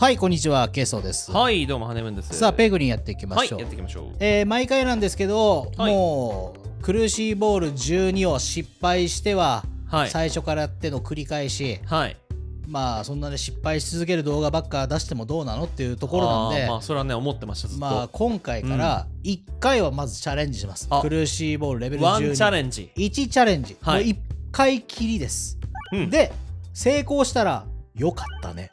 はい、こんにちは、ケイソウです。はい、どうも、ハネムーンです。さあ、ペグリンやっていきまはい、しょう。やっていきましょう。えー毎回なんですけど、はいもう、クルーシーボール12を失敗しては、はい。最初からやっての繰り返し、はい。まあ、そんなね、失敗し続ける動画ばっか出してもどうなのっていうところなんで、まあ、それはね、思ってました。まあ、今回から1回はまずチャレンジします。あクルーシーボールレベル12。ワンチャレンジ。1チャレンジ。はいもう1回きりです。うんで、成功したら、よかったね。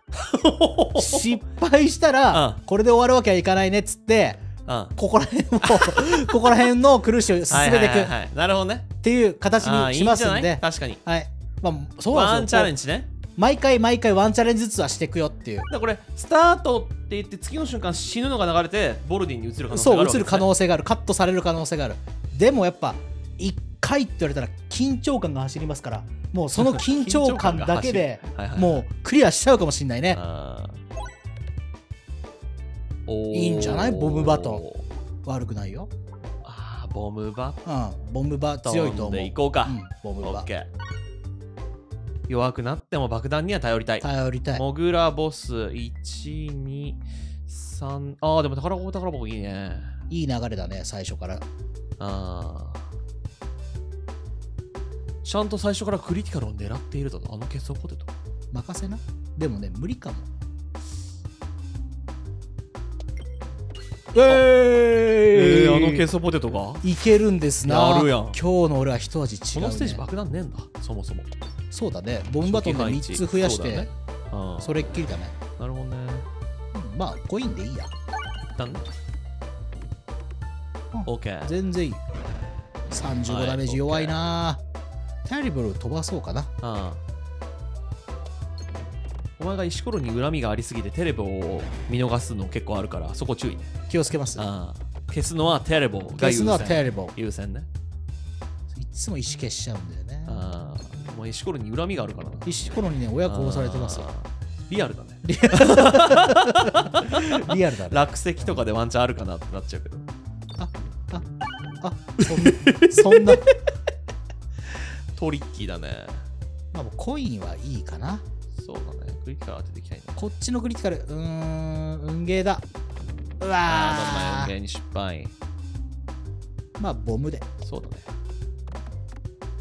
失敗したら、うんこれで終わるわけはいかないねっつって、うん。ここら辺を、ここら辺の苦しを進めていくっはいはいはいはいなるほどね。ていう形にしますんいいん確かに。はい。まあ、そうワンチなんですよ。ャレンジね。毎回毎回ワンチャレンジずつはしていくよっていう。だこれ、スタートって言って、次の瞬間死ぬのが流れて、ボルディに移る可能性があそう、るわけです、ね。映る可能性がある。カットされる可能性がある。でもやっぱ、1回って言われたら緊張感が走りますから、もうその緊張感だけでもうクリアしちゃうかもしれないね。いいんじゃないボムバトン悪くないよ。あボムバうん、ボムバトン強いと思う。でいこうか。うん、ボムバオッ。ケー。弱くなっても爆弾には頼りたい。頼りたい。モグラボス1、2、3ああでも宝箱宝箱いいねいい流れだね、最初から。あーちゃんと最初からクリティカルを狙っているとあの結晶ポテト任せな。でもね、無理かも。ええー、あの結晶ポテトがこいけるんですな。やるやん今日の俺は一味違う、ね。のステージ爆弾ねえんだそもそもそうだね。ボムバトンで3つ増やして、そねあーそれっきりだね。なるほどねうんまあ、コインでいいや。一旦ねうんオッケー全然いい。35ダメージ弱いな、タリブル飛ばそうかな。ああお前が石ころに恨みがありすぎてテレボを見逃すの結構あるからそこ注意ね気をつけます。ああ消すのはテレボが優先消すのはテリブル。優先ねいつも意思消しちゃうんだよね。ああお前石ころに恨みがあるからな石ころにね、親殺されてますよリアルだね リアルだね。落石とかでワンチャンあるかなってなっちゃうけどあ、そんな、そんな。トリッキーだね。まあ、コインはいいかな。そうだね。クリティカル当てていきたいなこっちのクリティカル、うーん、運ゲーだ。うあわあー芸に失敗。まあ、ボムで。そうだね。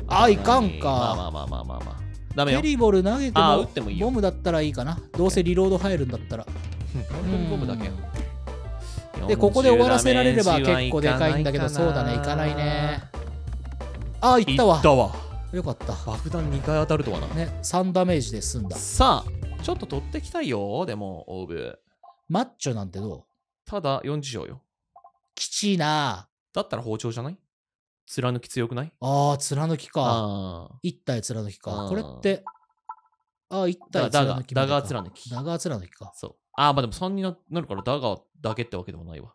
あいかんか。まあまあまあまあまあまあ。ダメよ。ペリボル投げてもてもいいよ。ボムだったらいいかな。どうせリロード入るんだったら。本当にボムだけ。で、ここで終わらせられれば40結構でかいんだけど、そうだね、いかないね。あー、いいったわ。ったわよかった。爆弾2回当たるとはなね、3ダメージで済んだ。さあちょっと取ってきたいよでもオーブマッチョなんてどう？ただ40条よきちいな。だったら包丁じゃない？貫き強くない？ああ、貫きか。一体貫きか。これって、ああ、一体だが貫きまでか。だが貫きだが貫きか。そうああまあでも3にななるからダガーだけってわけでもないわ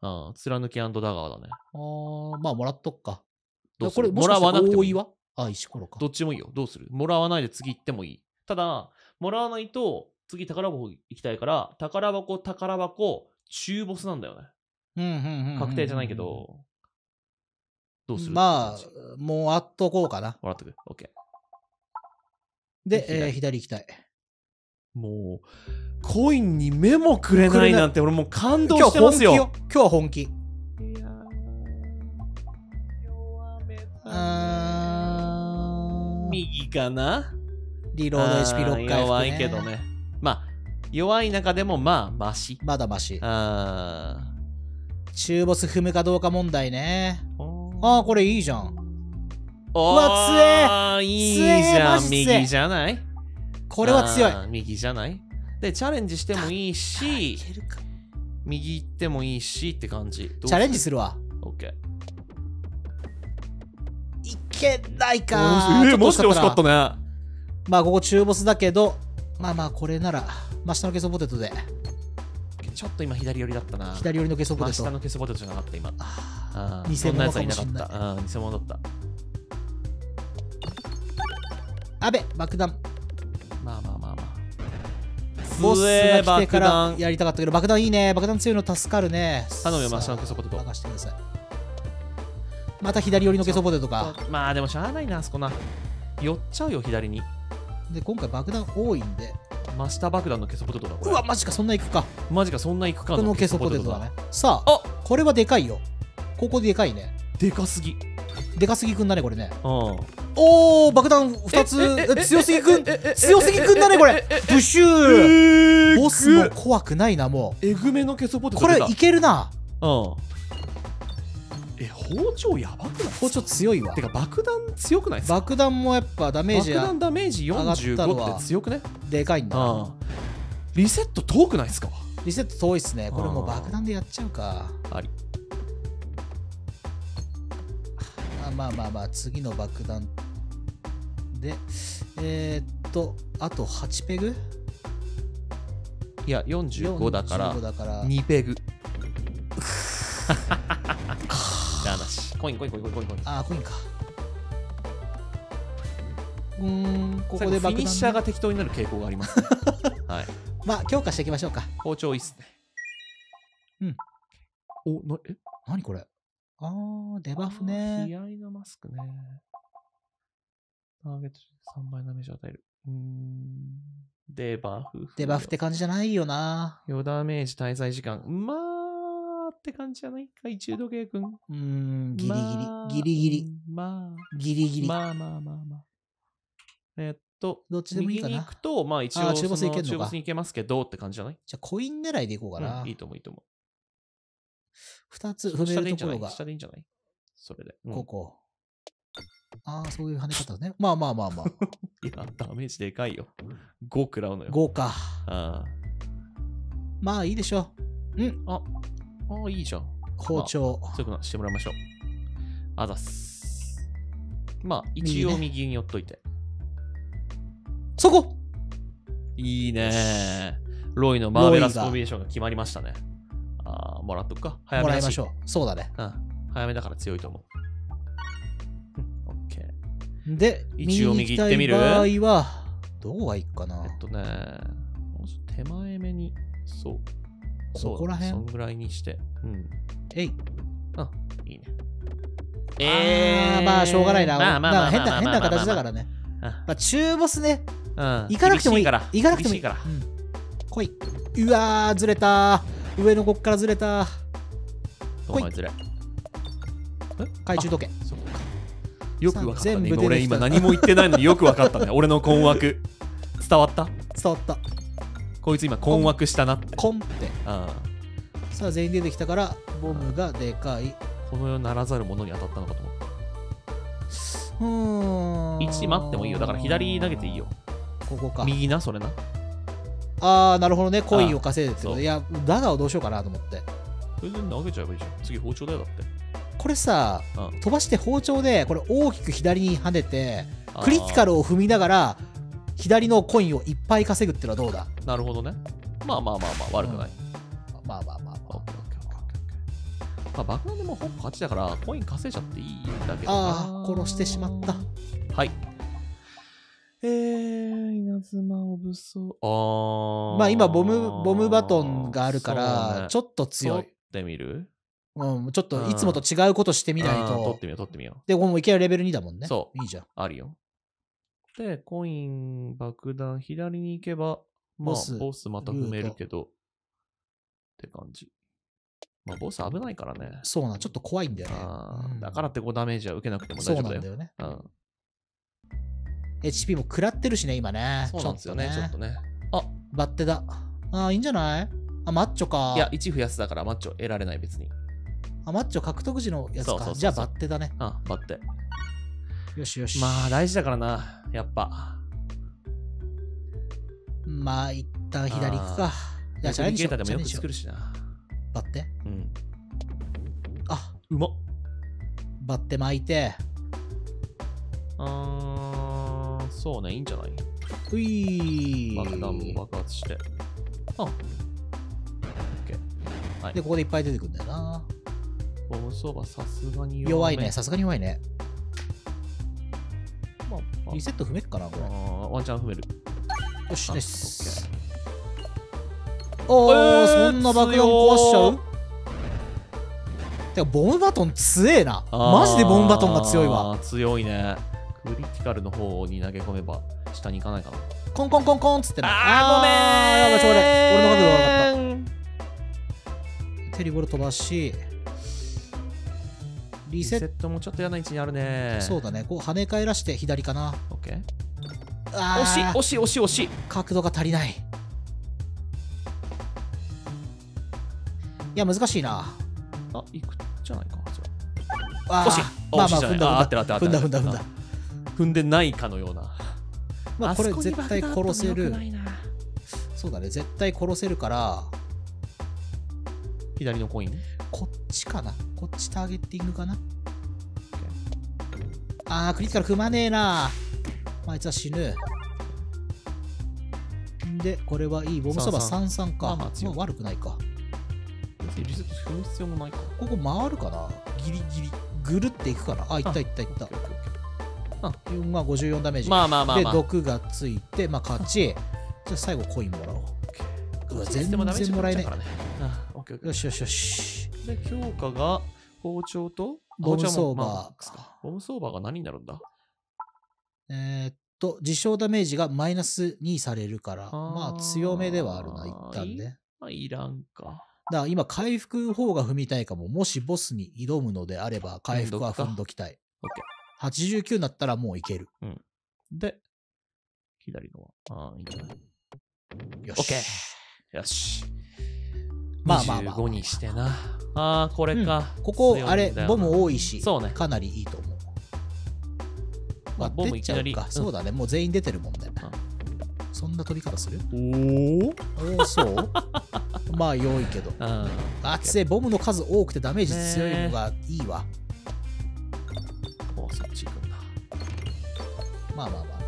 ああ貫きダガーだねああ、まあ、もらっとくか。これ、もしかしてもらあ、石ころか。どっちもいいよ。どうする？もらわないで次行ってもいい。ただ、もらわないと次宝箱行きたいから、宝箱、宝箱、中ボスなんだよね。うんうんうんうん。確定じゃないけど、どうする？まあ、もうあっとこうかな。もらっとく。オッケで、左えー左行きたい。ー。もう、コインに目もくれないなんて俺もう感動今日してますよ。本気よ。今日は本気。いやー弱めたかな？リロード HP6 回復、ね。弱いけど。ね。まあ、弱い中でもまあ、マシ。まだマシ。あ中ボス踏むかどうか問題ね。ーああ、これいいじゃん。おうわ強えーいいじゃん右じゃない？これは強い。右じゃない？でチャレンジしてもいいいしけるか右行ってもいいしって感じチャレンジすするわ。る OK いけないかえー、マジで惜しかったね。ねまあ、ここ中ボスだけど、まあまあ、これなら、真下のゲソポテトで、ちょっと今左寄りだったな左寄りのゲソポ真テト。下の消すポテトじゃなかった今あ偽物かもしんないたあー偽物だったーあべ、爆弾。まあまあまあまあボスが来てからやりたかったけど、爆弾いいね。爆弾強いの助かるね。頼むよ真下のゲソポテト任してください。また左寄りのゲソポテトか。まあでもしゃあないなあそこな。寄っちゃうよ左に。で、今回爆弾多いんで、マスター爆弾のケソポテトだこれ。うわマジかそんな行くか。マジかそんないくかこのケソポテトだね。さああこれはでかいよ。ここでかいね。でかすぎ。でかすぎくんだねこれね。うん。おお爆弾2つ。強すぎくん強すぎくんだねこれええブシューえーボスも怖くないなもえぐめのケソポテうこれいけるなうんえ包丁やばくない包丁強いわ。てか爆弾強くないですか？爆弾もやっぱダメージが爆弾ダメージ上がったのは45って強くね？でかいんだ。うんリセット遠くないですか？リセット遠いっすね。これもう爆弾でやっちゃうか。あり。あまあまあまあ次の爆弾で。えー、っとあと8ペグ？いや45だから。45だから。2ペグ コインコインコインコインコインコイン。あーコインか。うーんここで爆弾、フィニッシャーが適当になる傾向がありますね。はい。まあ強化していきましょうか。包丁いいっすね。うん。おなえ？何これ？あーデバフね。悲哀のマスクね。ターゲット3倍ダメージを与える。うーん。デバフ。デバフって感じじゃないよな。4ダメージ滞在時間。まあって感じじゃない？懐中時計くん？うーんギリギリ、まあギリギリ。まあギリギリ、まあまあまあまあ。えっと、どっちでもいいか右にな行くと、まあ一応、中ボス行けんのか。中ボスに行けますけどって感じじゃない？じゃあコイン狙いでいこうかな、うんいいと思う、いいと思2つう。踏めるところが。下でいいんじゃない？それで。うん。ここ、ああそういう跳ね方ね。まあまあまあまあ いや、ダメージでかいよ。5食らうのよ。5か。あまあいいでしょう。うん。あ。ああ、いいじゃん。包丁、強くなしてもらいましょう。あざっす。まあ、一応右に寄っといて。そこいいねロイのマーベラスコンビネーションが決まりましたね。ああ、もらっとくか。早めもらいましょうそうだねうん。早めだから強いと思う。うんオッケー。で一応右行ってみる？場合はどこがいいかなえっとね、手前目に、そう。そうここら辺？そんぐらいにして。うん。えいあ、いいね。あーまあしょうがないな。まあまあまあ変な変なまあまあまあ形だからね。あまあ中ボスね。うん。行かなくてもいい。から。行かなくてもいい。から。うん。来い。うわー、ずれた。上のこっからずれた。お前ずれ。懐中時計。そうか。よくわかったね。俺今何も言ってないのによくわかったね。俺の困惑。伝わった？伝わった。こいつ今困惑したなって。コンって。あさあ、全員出てきたから、ボムがでかい。この世ならざる者に当たったのかと思った。うーん。位置待ってもいいよ。だから左投げていいよ。ここか。右な、それな。あー、なるほどね。コインを稼いでってこといや、ダガーをどうしようかなと思って。それで投げちゃえばいいじゃん。次包丁だよだって。これさ、うん飛ばして包丁で、これ大きく左に跳ねて、クリティカルを踏みながら、左のコインをいっぱい稼ぐってのはどうだ？なるほどね。まあまあまあまあ、悪くない。まあまあまあまオッケーオッケーオッケーオッケーまあ、爆弾でもうほぼ勝ちだから、コイン稼いじゃっていいんだけどな。あー殺してしまった。はい。えー、稲妻を武装。あー。まあ今ボム、ボムバトンがあるから、ちょょっと強っい。てみる？うん、ちょっといつもと違うことしてみないと取っ。てみよう、取ってみよで、これもいきなりレベル2だもんね。そういいじゃん。う。あるよ。で、コイン、爆弾、左に行けば、まあ、ボスボスまた踏めるけど、って感じ。まあ、ボス危ないからね。そうなん、ちょっと怖いんだよね。だからってこうダメージは受けなくてもそう大丈夫だよ。なんだよね。うん、HP も食らってるしね、今ね。そうなんですよね、ちょっとね。あバッテだ。あー、いいんじゃない？あ、マッチョか。いや、1増やすだからマッチョ得られない別に。あ、マッチョ獲得時のやつか。そうそうそうそうじゃあバッテだね。あ、バッテ。よしよし。まあ、大事だからな、やっぱ。まあ、一旦左行くか。いや、チャレンジしよう。レプリケーターでもよく作るしな。バッテ？うん。あ、うまっ。バッテ巻いて。あー、そうね、いいんじゃない？うい爆弾も爆発して。あ、オッケー。はい。で、ここでいっぱい出てくるんだよな。ボム相場さすがにめ弱いね。さすがに弱いね。まあまあリセット踏めっかな、これ。ワンチャン踏める。よし、あナイス。おー、えーそんな爆弾壊しちゃう？てか、ボムバトン強えな。マジでボムバトンが強いわ。強いね。クリティカルの方に投げ込めば下に行かないかな。コンコンコンコンっつってなあーごめんやばいちょ俺俺の角度悪かったテリボル飛ばしリリセットもちょっと嫌な位置にあるね。トそうだね。こう跳ね返らして左かな。オッケー。あー。惜しい惜しい惜しい惜し。い角度が足りない。いや難しいな。あいくじゃないかそれ。惜し。いまあまあ踏んだ踏んるだ踏んだ踏んだ。踏んでないかのような。まあこれ絶対殺せる。そうだね。絶対殺せるから。左のコイン？こっちかな？こっちターゲッティングかな？あークリティカル組まねえな。あいつは死ぬ。でこれはいい。ボムそば33か。まあ悪くないか。別にリセットする必要もないか。ここ回るかな？ギリギリ。ぐるっていくかな？あいったいったいった。オッケーオッケーオッケー。まあ54ダメージ。まあまあまあまあ。で毒がついてまあ勝ち。じゃあ最後コインもらおう。うわ全然もらえねからね。あオッケーオッケよしよしよし。ーで強化が包丁とボムソーバーボムソーバーが何になるんだ？えーっと自傷ダメージがマイナス2されるからまあ強めではあるな一旦ね。まあいらんか。だから今回復方が踏みたいかも。もしボスに挑むのであれば回復は踏んどきたい。オッケ89になったらもういける。ーで左のは。ああいいんじゃない。よし。オッケー。よしまあまあまあ25にしてな。ああこれか、ここ強いんだ。よなあれボム多いしそうね。かなりいいと思う。まあまあボム出ちゃうか。いきなりうん。そうだね。もう全員出てるもんねあそんな飛び方する？おおおおそう？まあ良いけど。ああつえボムの数多くてダメージ強いのがいいわ。おそっち行くんだ。まあまあまあ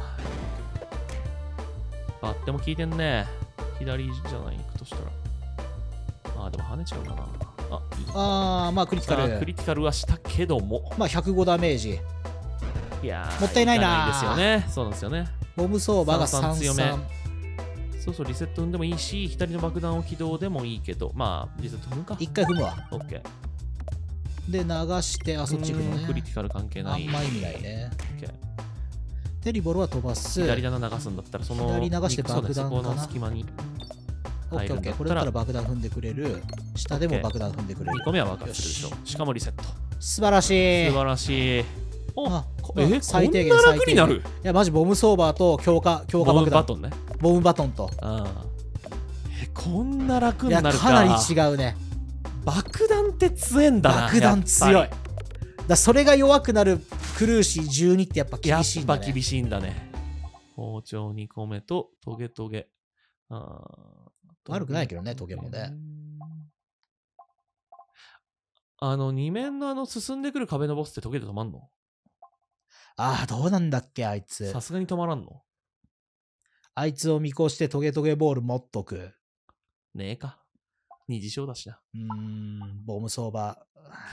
まあ。あでも効いてんね。左じゃない？行くとしたらあーでも跳ねちゃうかな。あいい。あーまあクリティカル。クリティカルはしたけども。まあ105ダメージ。いやーもったいないなかですよね。そうなんですよね。ボム相場が三三強め。33そうそうリセット踏んでもいいし左の爆弾を起動でもいいけど。まあリセット踏むか。一回踏むわ。オッケー。で流してあそっち行くのね。クリティカル関係あない。んま意味ないね。オッケー。テリボルは飛ばす。左棚流すんだったらその左流して爆弾そうねそこかなの隙間にオッケーオッケー。これだったら爆弾踏んでくれる。下でも爆弾踏んでくれる。2個目は爆発するでしょ。よし。かもリセット。素晴らしい。素晴らしい。おあえ最低限こんな楽になる？いやマジボムソーバーと強化強化ボム爆弾バトンね。ボムバトンと。ああ。えこんな楽になるか。かなり違うね。爆弾って強えんだな爆弾強い。だそれが弱くなるクルーシー12ってやっぱ厳しいんだね。やっぱ厳しいんだね。包丁2個目とトゲトゲ。あー悪くないけどねトゲもね。あの二面のあの進んでくる壁のボスってトゲで止まんの？ああどうなんだっけあいつ。さすがに止まらんの？あいつを見越してトゲトゲボール持っとく。ねえか。二次賞だしなうーんボム相場。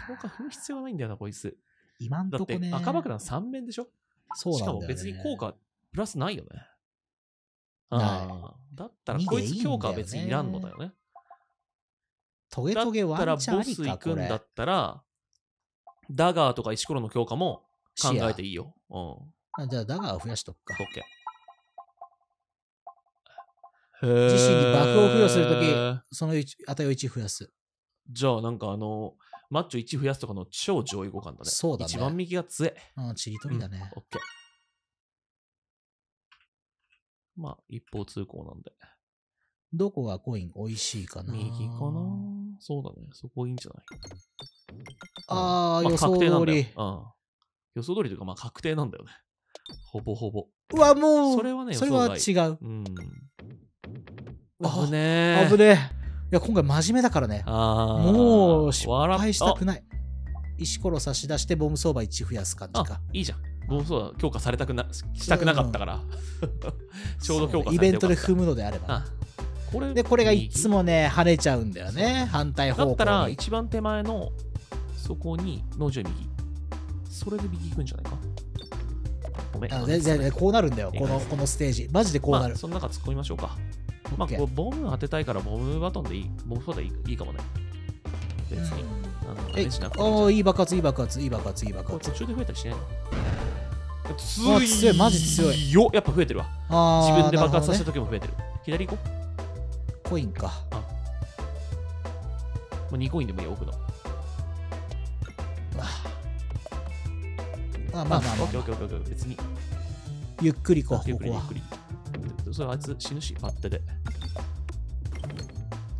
評価踏む必要ないんだよなこいつ。今んだってとこね赤爆弾3面でしょ？しかもそうなんだよ、ね、別に効果プラスないよね。ああだったら二こいつ強化は別にいらんのだよね。トゲだトゲワンチャンありボス行くんだったら、ダガーとか石ころの強化も考えていいよ。うん。じゃあダガーを増やしとくかッケ自身に爆を付与するときその1値を1増やすじゃあなんかあの、マッチョ1増やすとかの超上位互換だね。そうだね一番右が強え。うんちりとりだね、オッケー。まあ、一方通行なんで。どこがコイン美味しいかな？右かな？そうだね。そこいいんじゃない？あー、ま予想通り。うん。予想通りというか、まあ確定なんだよね。ほぼほぼ。うわもうそれはねそれは違ううん。あ危ねえ。危ねえいや今回真面目だからねもう失敗したくない石ころ差し出してボム相場1増やす感じあかいいじゃん。もうそうだ、強化されたくな、したくなかったから。ちょうど強化されてイベントで踏むのであればあこれでこれがいつもね跳ねちゃうんだよね反対方向にだったら、一番手前のそこに、のじょ右。それで右行くんじゃないか？ごめん。あ全然こうなるんだよこのこのステージマジでこうなまあ、る、その中突っ込みましょうか。まあ、ボム当てたいから、ボムバトンでいい。ボムソーダいいいいかもね。別に。あのえねしなくていい爆発いい爆発いい爆発いい爆発。途中で増えたりしないの？強い強いマジ強い。よやっぱ増えてるわ。自分で爆発させた時も増えてる。左行こほどねコインか。うもう2コインでもいいよ奥の。あまあまあまあ、オッケーオッケーオッケーオッケー別にゆっくり行こうゆっここはくりゆっくりそれあいつ死ぬしパッてであ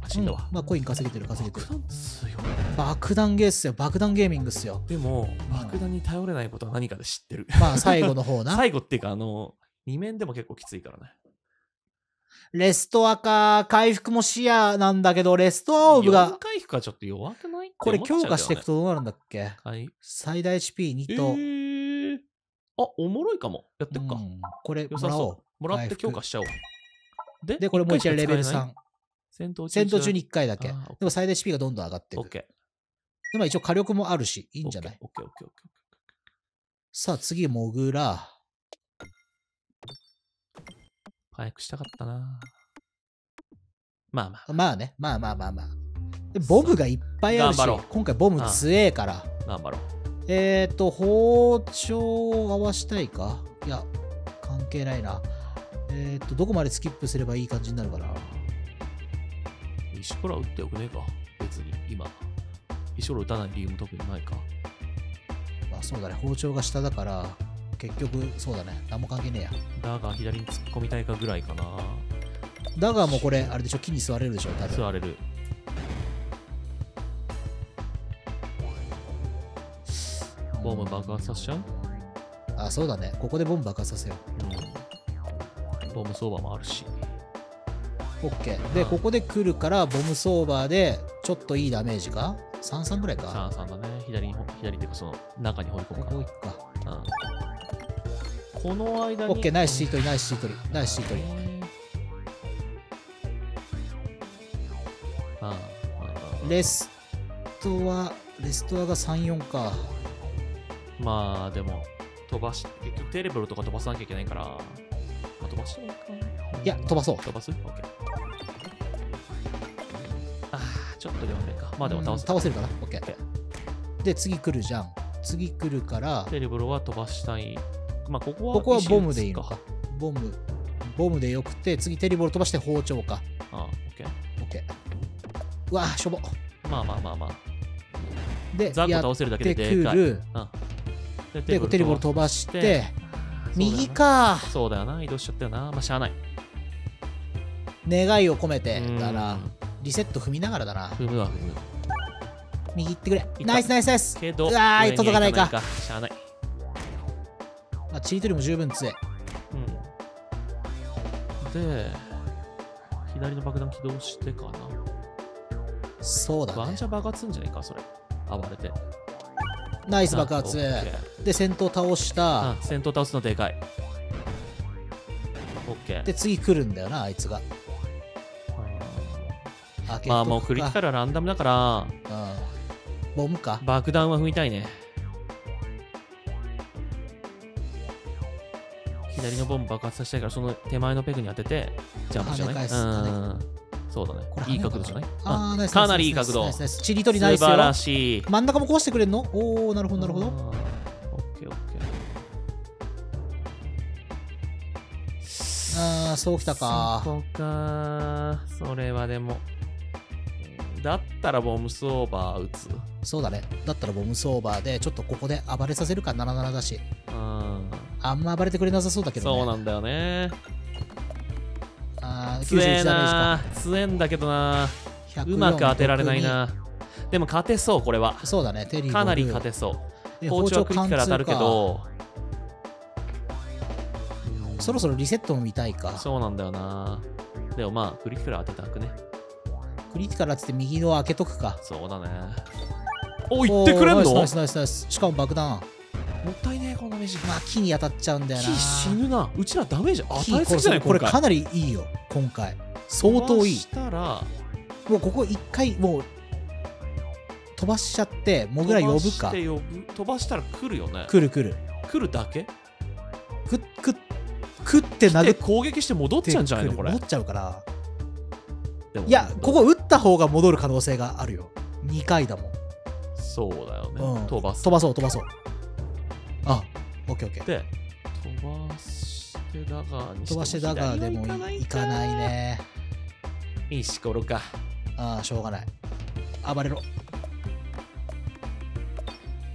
死んだわうん、まあコイン稼げてる稼げてる。爆弾強い。爆弾ゲーっすよ爆弾ゲーミングっすよ。でも爆弾に頼れないことは何かで知ってる。まあ最後の方な。最後っていうかあの2面でも結構きついからね。レストアか回復も視野なんだけどレストアオブ4が回復はちょっと弱くない？これ強化していくととどうなるんだっけ？はい。最大 HP2 えと、ー、あおもろいかも。やってっか、うん。これもらおう。そう。もらって強化しちゃおう。ででこれもう一回レベル3一回しか使えない？戦闘戦闘中にに1回だけ。でも最大 HP がどんどん上がっていく。オッケでまあ一応火力もあるしいいーんじゃない？さあ次モグラ。ー早くしたかったな。まあまあ。まあね。まあまあまあまあ。でボムがいっぱいあるし今回ボム強えから。頑張ろう。えっ、ー、と包丁を合わしたいか？いや関係ないな。えっ、ー、とどこまでスキップすればいい感じになるかな？石ころは打っておくねえか。別に今。石ころ打たない理由も特にないか。まあそうだね。包丁が下だから結局そうだね。何も関係ねえや。だが左に突っ込みたいかぐらいかな。だがもうこれあれでしょ。木に座れるでしょ多分。座れる。ボム爆発させちゃう？あそうだね。ここでボム爆発させよう。ん。ボム相場もあるし。う OK でうん。ここで来るからボムソーバーでちょっといいダメージか？33ぐらいか？さあさんだね。左にほ左っていうかその中に放り込こむか。こ行くか。うん。この間に。OK ナイスシートリナイスシートリナイスシートリレストアレストアが34か。まあでも飛ばしテレブルとか飛ばさなきゃいけないから、まあ、飛ばしてもいいか。いや飛ばそう。飛ばす ?OK まあでも倒す。うん倒せるかな？OK OK で次来るじゃん。次来るからテレブルは飛ばしたい。まあここはここは石ボムでいいのか。ボムボムでよくて次テリボル飛ばして包丁か。ああ OK OK うわしょぼ。まあまあまあまあ。でザッやっと倒せるだけてででかい。くるうん。でテリボル飛ばして右か。そうだよな。移動しちゃったよな。まあしゃあない。願いを込めてうん。だなリセット踏みながらだな。踏むわ踏む。右行ってくれ。た。ナイスナイスナイス。けどうわー届かないか。行しゃあない。まあチートリも十分強い。うん。で左の爆弾起動してかな。そうだね。ワンチャン爆発すんじゃないかそれ。暴れて。ナイス爆発。で先頭倒した。あ先頭倒すのでかい。オッケー。で次来るんだよなあいつがまあもうクリティカルはランダムだから。うん。ボムか。爆弾は踏みたいね。左のボム爆発させたいからその手前のペグに当ててジャンプじゃない？うん。そうだね。いい角度じゃない？あーナイスかなりいい角度。ナイスナイスチリトリ素ナイスよ。晴らしい。真ん中も壊してくれんの？おおなるほどなるほど。オッケーオッケー。ああそうきたか。そこか。それはでも。だったらボムスオーバー打つ？そうだね。だったらボムソーバーでちょっとここで暴れさせるか77だし。うん。あんま暴れてくれなさそうだけどね。そうなんだよね。あー強え91ダメージなか。強えんだけどな104うまく当てられないなでも勝てそうこれは。そうだね。テリーかなり勝てそう。で包丁はクリティカル当たるけど。うんそろそろリセットも見たいか。そうなんだよなでもまあクリティカル当てたくねクリティカルってって右の開けとくか。そうだね。お言ってくれんの？ナイスナイスナイス。しかも爆弾。ったいねえこのダメー。ジまあ木に当たっちゃうんだよな。木死ぬな。うちらダメージ与木えすぎじゃないこれかなりいいよ今回。相当いい。したらもうここ一回もう飛ばしちゃってモグラ呼ぶか。飛ばして呼ぶ飛ばしたら来るよね。来る来る。来るだけ？くく食って殴でって攻撃して戻っちゃうんじゃないのこれ。戻っちゃうからいやここ打った方が戻る可能性があるよ2回だもん、そうだよね、うん、飛ばす飛ばそう飛ばそうあオッケーオッケーで飛ばしてダガーにしても飛ばしてダガーでもいいかないね。石ころか。ああ、しょうがない。暴れろ。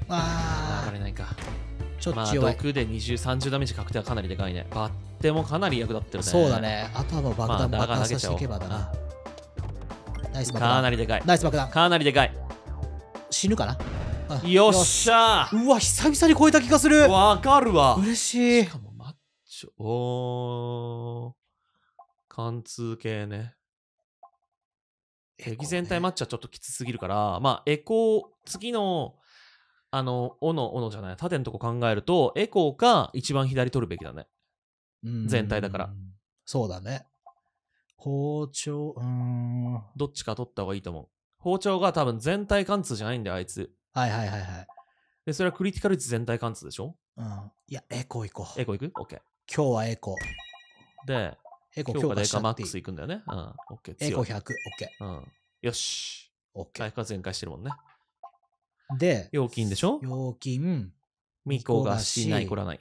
ああ、流れないか。まあ、ちょっと弱い。毒で20、30ダメージ確定はかなりでかいね。バッテもかなり役立ってるね。そうだ。ね。あとはもう爆弾爆発させていけばだな。ナイス爆かな弾。りでかい。ナイス爆弾。かなりでかい。死ぬかな？あよっしゃーうわ、久々に超えた気がする。わかるわ。嬉しいし。かもマッチョ。おー。貫通系ね。敵全体マッチはちょっときつすぎるから、まあ、エコー、次の、あの、斧、斧じゃない、縦のとこ考えると、エコーか一番左取るべきだね。うん全体だから。そうだね。包丁、うーん。はどっちか取った方がいいと思う。包丁が多分全体貫通じゃないんだよ、あいつ。いはいはいはい。で、それはクリティカル率全体貫通でしょ？うん。いや、エコー行こう。エコーいく？オッケー。今日はエコー。で、エコー強化で強化しちゃっていいかマックスいくんだよね？うん。オッケー。エコー強い100。オッケうん。よし。ー。オッケ回復は全開してるもんね。ー。で、料金でしょ？料金。ミコがしないこらない。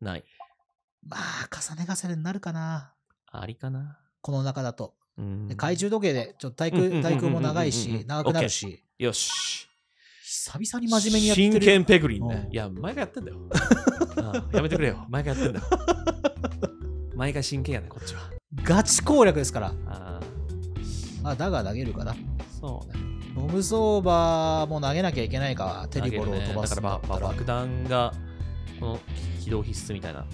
ない。まあ、重ね重ねになるかな。ありかな。この中だと。懐中時計で、ちょっと対うんうんうんうん空、対空も長いしう、ん長くなるし、よし。久々に真面目にやってる。真剣ペグリンねう。んいや、毎回やってんだよ。うんやめてくれよ。毎回やってんだよ。毎回真剣やね、こっちは。ガチ攻略ですから。あまあ、だが投げるかな。ーそうね。ボムソーバーも投げなきゃいけないか。テリボルを飛ばすだから。爆弾が、この起動必須みたいな。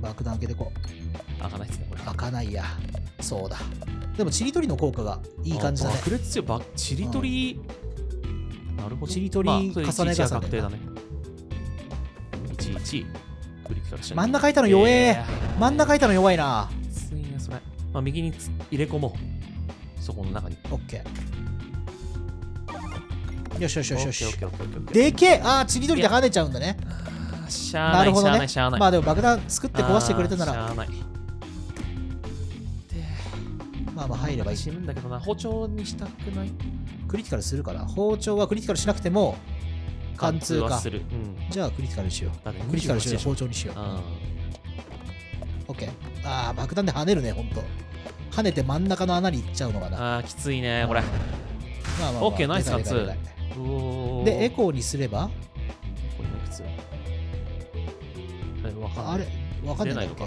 爆弾開けてこう。開かないっすね、これ。開かないや。そうだ。でも、ちりとりの効果がいい感じだねあ。爆裂強ちりとり、なるほど。ちりとり重ね重ね11は確定だね。11、クリティカル真ん中開いたの弱え真ん中開いたの弱いな。いね、それ。まあ、右につ入れ込もう。そこの中に。オッケー。よしよしよしよしでけえあー、ちりとりで跳ねちゃうんだね。なるほどね。まあでも爆弾作って壊してくれたなら、あーしゃあない。で、まあまあ入ればいい。死ぬんだけどな、包丁にしたくない？クリティカルするから。包丁はクリティカルしなくても、貫通かはす。る。うん。じゃあクリティカルにしよう。クリティカルしよう。28でしょ包丁にしよう。うん。オッケー。ああ、爆弾で跳ねるね、ほんと。跳ねて真ん中の穴に行っちゃうのかな。あーきついね、これ。まあまあまあ、オッケーナイス貫通でエコーにすれば、これもいくつえ、わかんない。ああれ、わかんないのか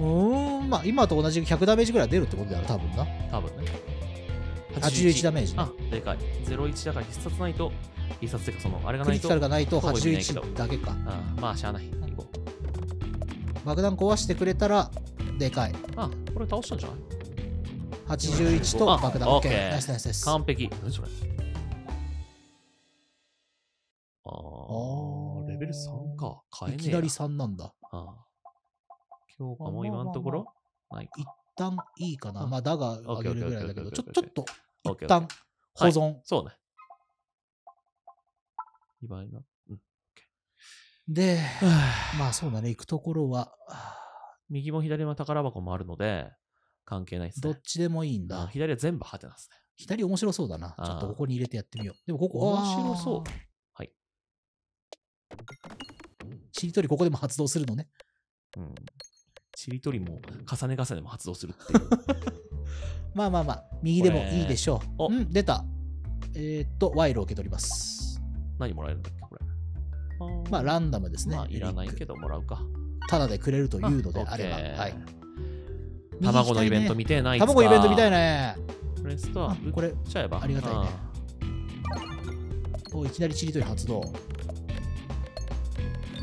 うーん、まあ今と同じ100ダメージぐらい出るってことだよ、多分な。多分ね。81ダメージねあ、でかい。01だから必殺ないと、必殺っていうか、その、あれがないと。クリティカルがないとほぼ意味ないけど81だけか。あまあ、しゃあない。行こう。爆弾壊してくれたら、でかい。あ、これ倒したんじゃない？81とあ爆弾。オッ OK ケーナイスナイスナイス。完璧。何それ？あーー、レベル3か。変えねえやいきなり3なんだ。あー強化も今のところないか。一旦いいかな。うんまあ、だが上げるぐらいだけど、ちょちょっと、一旦保存。そうね。2倍な。うん。で、まあそうだね、行くところは、右も左も宝箱もあるので、関係ないですね。どっちでもいいんあだ。左は全部ハテナですね。左面白そうだな。ちょっとここに入れてやってみよう。でもここ、面白そう。はい。しりとりここでも発動するのね。うん。ちりとりも重ね重ねも発動するっていう。まあまあまあ、右でもいいでしょう。これうん、出た。えーっと、賄賂を受け取ります。何もらえるんだっけこれ。ーまあ、ランダムですね。まあ、いらないけど。どもらうか。ただでくれるというのであれば。はい。卵のイベント見てえな、いつか卵イベントみたいね。プレストアあこれ売っちゃえば。ありがたいねおいきなりちりとり発動。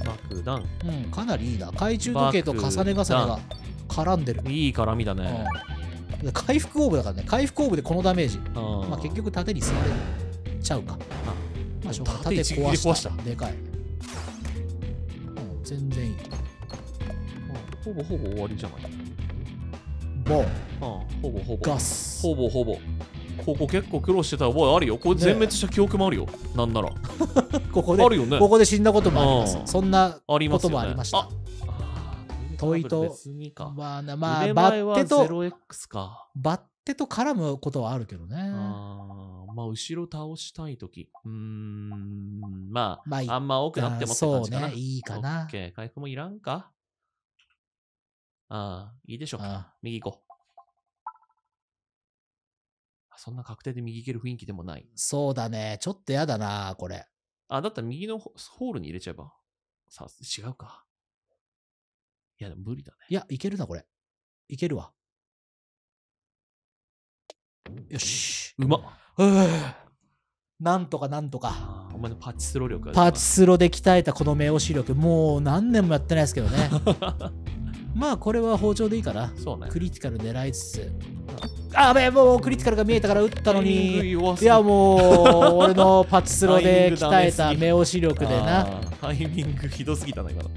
うん爆弾。うん、かなりいいな。懐中時計と重ね重ねが絡んでる。いい絡みだね。うん、回復オーブだからね。回復オーブでこのダメージ。ままあ結局縦に吸われちゃうか。まあしょうが壊した。でかい。うん、全然いい。ほぼほぼ終わりじゃない？ボン、ほぼほぼ。ガス。ほぼほぼ。ここ結構苦労してた覚えあるよ。これ全滅した記憶もあるよ。なんなら。ここで、あるよね。ここで死んだこともあります。うんそんな。こともありましたああー問いと。まあな、まあ、腕バッテと、0X か。バッテと絡むことはあるけどね。まあ、後ろ倒したいとき。うーん、まあ、まあいいあんま多くなってもって感じかな。そうねいいかなオッケー、回復もいらんかああ、いいでしょう。あ右行こう。あそんな確定で右行ける雰囲気でもない。そうだね。ちょっとやだな、これ。あ、だったら右のホホールに入れちゃえば。さ違うか。いや、でも無理だね。いや、いけるな、これ。いけるわ。よし。うまっ。なんとかなんとか。お前のパチスロ力がパチスロで鍛えたこの目押し力、もう何年もやってないですけどね。まあ、これは包丁でいいかな。そうね。クリティカル狙いつつ。あべえ、もうクリティカルが見えたから打ったのに。いや、もう、俺のパチスロで鍛えた目押し力でな。タイミングひどすぎたな、今の。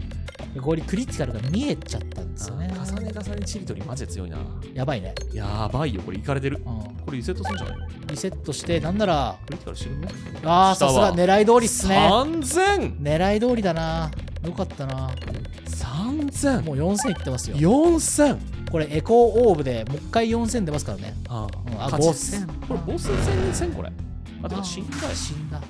ここにクリティカルが見えちゃったんですよね。重ね重ねチリトリマジで強いな。やばいね。やばいよ、これいかれてる。うんこれリセットするんじゃない？リセットして、なんなら、クリティカル知るね。ああ、さすが狙い通りっすね。3000! 狙い通りだな。よかったな。3000! もう4000いってますよ。4000! これエコーオーブでもう一回4000出ますからね。あうんあ勝ち5000これボス戦戦これ。あ、てか死んだよ。死んだ。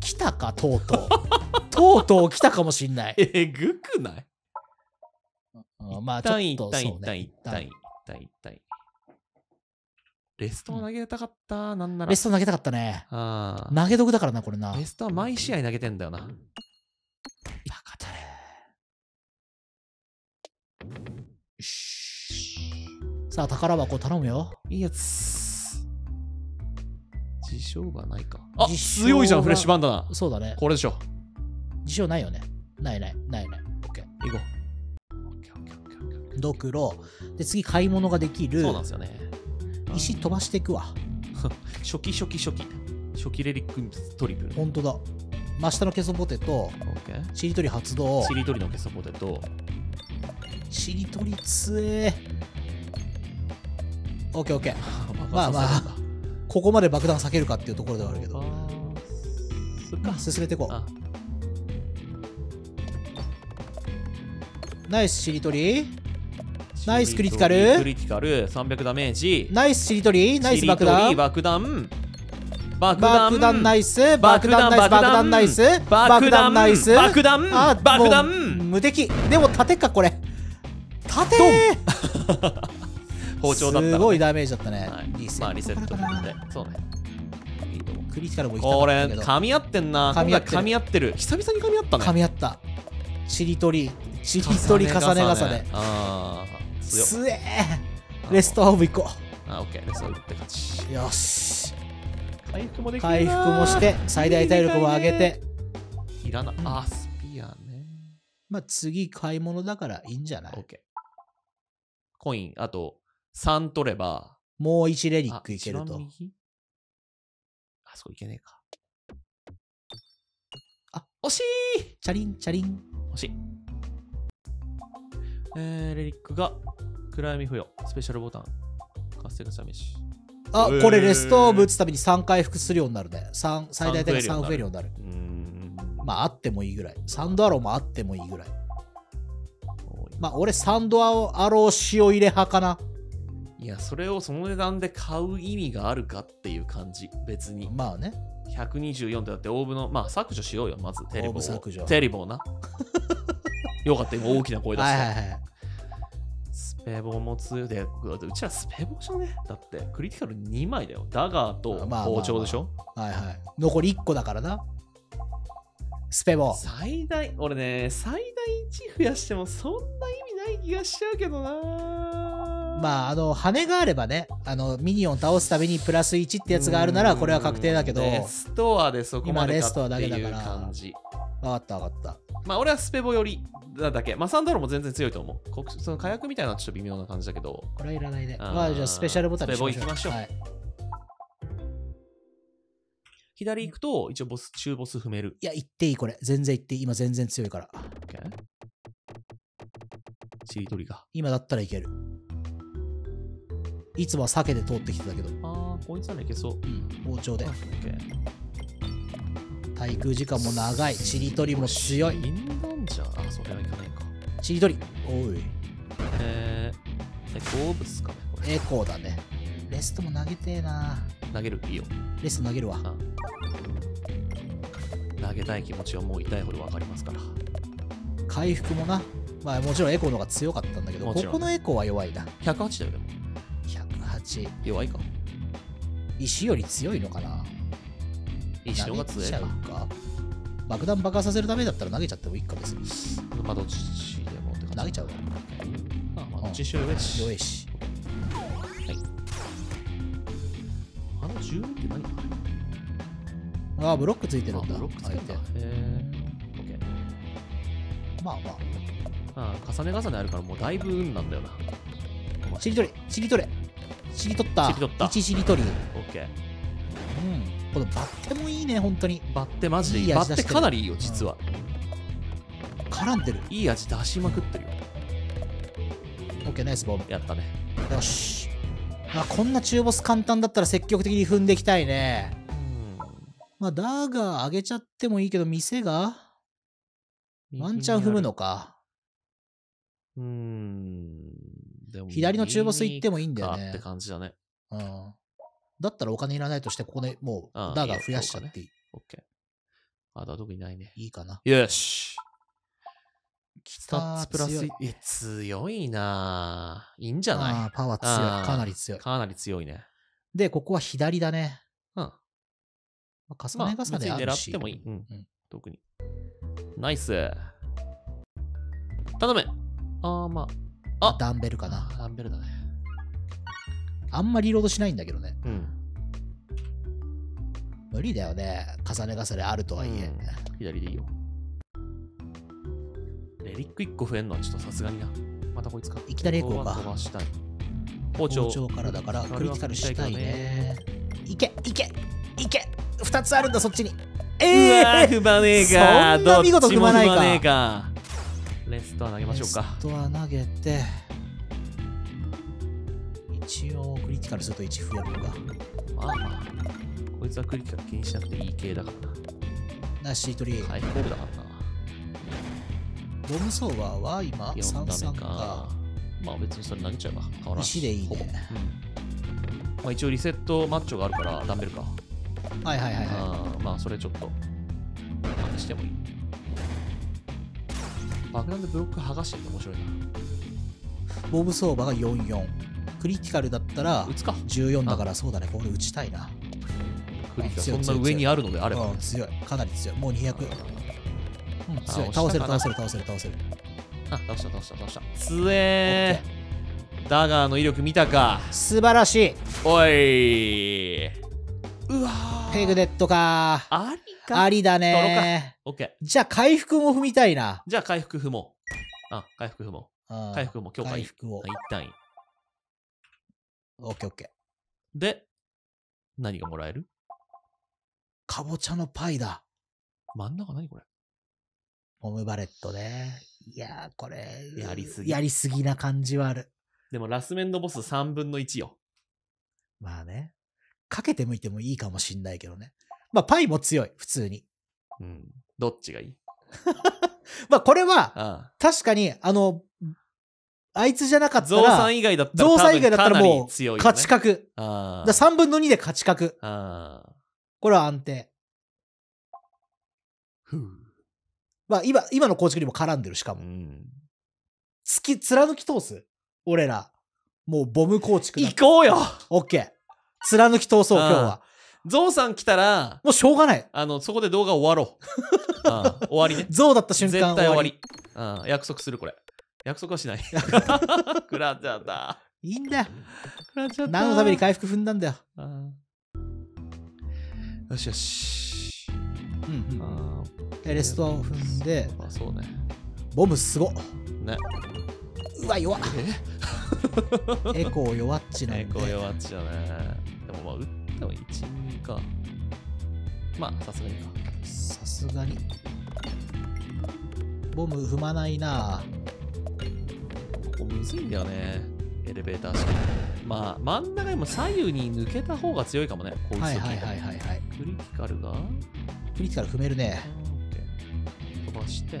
来たか、とうとう。とうとう来たかもしんない。えぐくない？うんまあ、ちょっと、そうね。一旦一旦一旦レストを投げたかった、なんなら。レスト投げたかったね。投げ得だからな、これな。レストは毎試合投げてんだよな。さあ、宝箱頼むよ。いいやつ。自称がないか。あ強いじゃん、がフレッシュバンダナ。そうだね。これでしょ。自称ないよね。ないない、ないない。オッケー。行こう。ドクロ。で、次、買い物ができる。そうなんですよね。石飛ばしていくわ。初期初期初期。初期レリックトリプル。ほんとだ。真下のケソポテト、オッケーしりとり発動。チリトリのケソポテト。しりとりつえ。オッケーオッケー。まあまあここまで爆弾避けるかっていうところではあるけど。そっか。進めていこあう。ナイスしりとり。ナイスクリティカルクリティカル300ダメージ。ナイスしりとり。ナイス爆弾。爆弾。爆弾。爆弾ナイス。爆爆弾弾ナイス。爆弾ナイス。爆弾ナイス。爆弾あ爆弾無敵。でも盾か、これ。盾包丁だったらねすごいダメージだったねはい。リセまあリセットで。そうね。クリティカルも行きたかこれったけど。噛み合ってんな噛み合ってる今回噛み合ってる久々に噛み合ったね噛み合った。しりとり。しりとり重ね重ね。ああすえーレストオブ行こあオッケーレスト打って勝ちう。よし。回復もでき回復もして、最大体力も上げて。いらなあスピアねまあ次買い物だからいいんじゃない？オッケーコインあと3取ればもう1レリッあクいけると。一番右あそこいけねえかあ惜しいチャリンチャリン。惜しい。えー、レリックが暗闇付与、スペシャルボタン、活性化ダメージ。あ、えーこれレストオブ打つたびに3回復するようになるね。三最大体3三増えるようになる。まああってもいいぐらい。サンドアローもあってもいいぐらいまあ俺サンドアロー塩入れ派かな。いや、それをその値段で買う意味があるかっていう感じ、別に。まあね。124ってだってオーブの、まあ削除しようよ、まずテレボオーブ削除を。テレボをな。よかった、今大きな声出した。はいはいはい。スペボも強いで、うちらスペボじゃね？だって、クリティカル2枚だよ。ダガーとまあまあまあ包丁でしょ、はいはい。残り1個だからな。スペボ。最大、俺ね、最大1増やしてもそんな意味ない気がしちゃうけどなまああの羽があればね、あのミニオン倒すためにプラス1ってやつがあるならこれは確定だけど、レストアでそこまで今レストアだかっていうけだから感じ。わかったわかった。まあ俺はスペボよりだだけ。まあサンダロも全然強いと思う。こその火薬みたいなのはちょっと微妙な感じだけど。これはいらないね。あーまあじゃあスペシャルボタンにしましょう。スペボ行きましょうはい、左行くと一応ボス、中ボス踏める。いや、行っていいこれ。全然行っていい。今全然強いから。OK チリトリが。今だったらいける。いつもは避けて通ってきてたけど、あー、こいつはね、いけそう。うん、包丁で。滞空時間も長い。ちりとりも強い。インなんじゃん。あ、それはいかないか。ちりとり。おい。えー、え、ゴーブスかね、これ。エコーだね。レストも投げてえな。投げる？いいよ。レスト投げるわ。投げたい気持ちはもう痛いほど分かりますから。回復もな。まあもちろんエコーの方が強かったんだけど、ここのエコーは弱いな。108だよ、でも。108。弱いか。石より強いのかな石の方が強いか爆弾爆破させるためだったら投げちゃってもいいか別に。まあ、どっちでもって感じ。投げちゃうわ。あまあ、どっちにしろ弱いし。弱いし。あの10って何？ああ、ブロックついてるんだ。あブロックつけた。へ相手え。オッケー。まあまああ、重ね重ねあるからもうだいぶ運なんだよな。あ。しりとり、しりとれ。しりとった。しりとった1しりとり。オッケー。うん。このバッテもいいね、本当に。バッテマジでいい。いいバッテ味出してるかなりいいよ、実は。絡んでる。いい味出しまくってるよ。オッケー、ナイスボム。やったね。よし。あ、こんな中ボス簡単だったら積極的に踏んでいきたいね。まあ、だが、上げちゃってもいいけど、店が？ワンチャン踏むのか？うーん。左の中ボス行ってもいいんだよねかって感じだね。うん。だったらお金いらないとして、ここでもああう、だが増やしちゃっていい。オッケー。あとは特にないね。いいかな。よし。きスタッツプラス。え、強いなぁいいんじゃない？ああ、パワー強ああい。かなり強い。かなり強いね。で、ここは左だね。うん。まあ、重まあ、ね重ねあるし。狙ってもいい。うん。うん特に。ナイス。頼め。ああ、まあ。あダンベルかな。ダンベルだね。あんまリロードしないんだけどね。うん。無理だよね。重ね重ねあるとはいえ。うん左でいいよ。レリック1個増えんのはちょっとさすがにな。またこいつか。いきなりエコーかここは飛ばしたい。包丁。包丁からだから、クリティカルしたいね。いけいけいけ二つあるんだ、そっちに。うえわー、踏まねえか。そんな見事踏まないかねえか。レストは投げましょうか。レストは投げて、一応クリティカルすると1増えるのか。まあまあ。こいつはクリティカル気にしなくていい系だからな。ナッシートリー。回復だからな。ボムソーバーは今4 3ダ3メかか。。まあ別にそれ投げちゃえば変わらんし石でいいねうんまあ一応リセットマッチョがあるからダンベルか。はいはいはいはあーまあそれちょっと真似してもいい。爆弾でブロック剥がしてるの面白いな。い。ボムソーバーが44。クリティカルだったら打つか。14だからそうだね。これ打ちたいな。クリティカルそんな上にあるのであればねうん、。強い。かなり強い。もう200。うん、強い。あ倒せる倒せる倒せる倒せる。あ、倒した倒した倒した。つえー。ダガーの威力見たか。素晴らしい。おいうわーペグデッドか。ありか？ありだね。オッケー。じゃあ回復も踏みたいな。じゃあ回復踏もう。あ、回復踏もう。回復も強化。回復をあ。一旦いい。オッケーオッケー。で、何がもらえる？かぼちゃのパイだ。真ん中何これ？ボムバレットね。いやー、これ。やりすぎやりすぎな感じはある。でもラスメンドボス3分の1よ。まあね。かけてみてもいいかもしんないけどね。まあ、パイも強い、普通に。うん。どっちがいい？まあ、これは、あ確かに、あの、あいつじゃなかあ。ったゾウさらん、以外だったらゾウさん以外だったらもうり強いよ、ね。勝ち角。あだ3分の2で勝ち角。あ。ああ。これは安定。ふう。まあ、今、今の構築にも絡んでる、しかも。うん。突き、貫き通す。俺ら。もう、ボム構築だ行こうよオッケー。貫き通そう、今日は。ゾウさん来たら、もうしょうがない。あの、そこで動画終わろう。ああ終わりね。ゾウだった瞬絶間対終わり。ああ約束する、これ。約束はしない。食らっちゃった。いいんだよ。食らっちゃった。何のために回復踏んだんだよ。ああよしよし。うんうん。あでレストアを踏んで、あ、まあ、そうね。ボムすごっ。ね。うわ、弱っ。え？エコー弱っちなんで。エコ弱っちゃね。でもまあ、打っても1、2か。まあ、さすがにか。さすがに。ボム踏まないなここむずいんだよね。エレベーター式。まあ、真ん中にも左右に抜けた方が強いかもね。こういう時はいはいはいはいはい。クリティカルが？クリティカル踏めるね。飛ばして。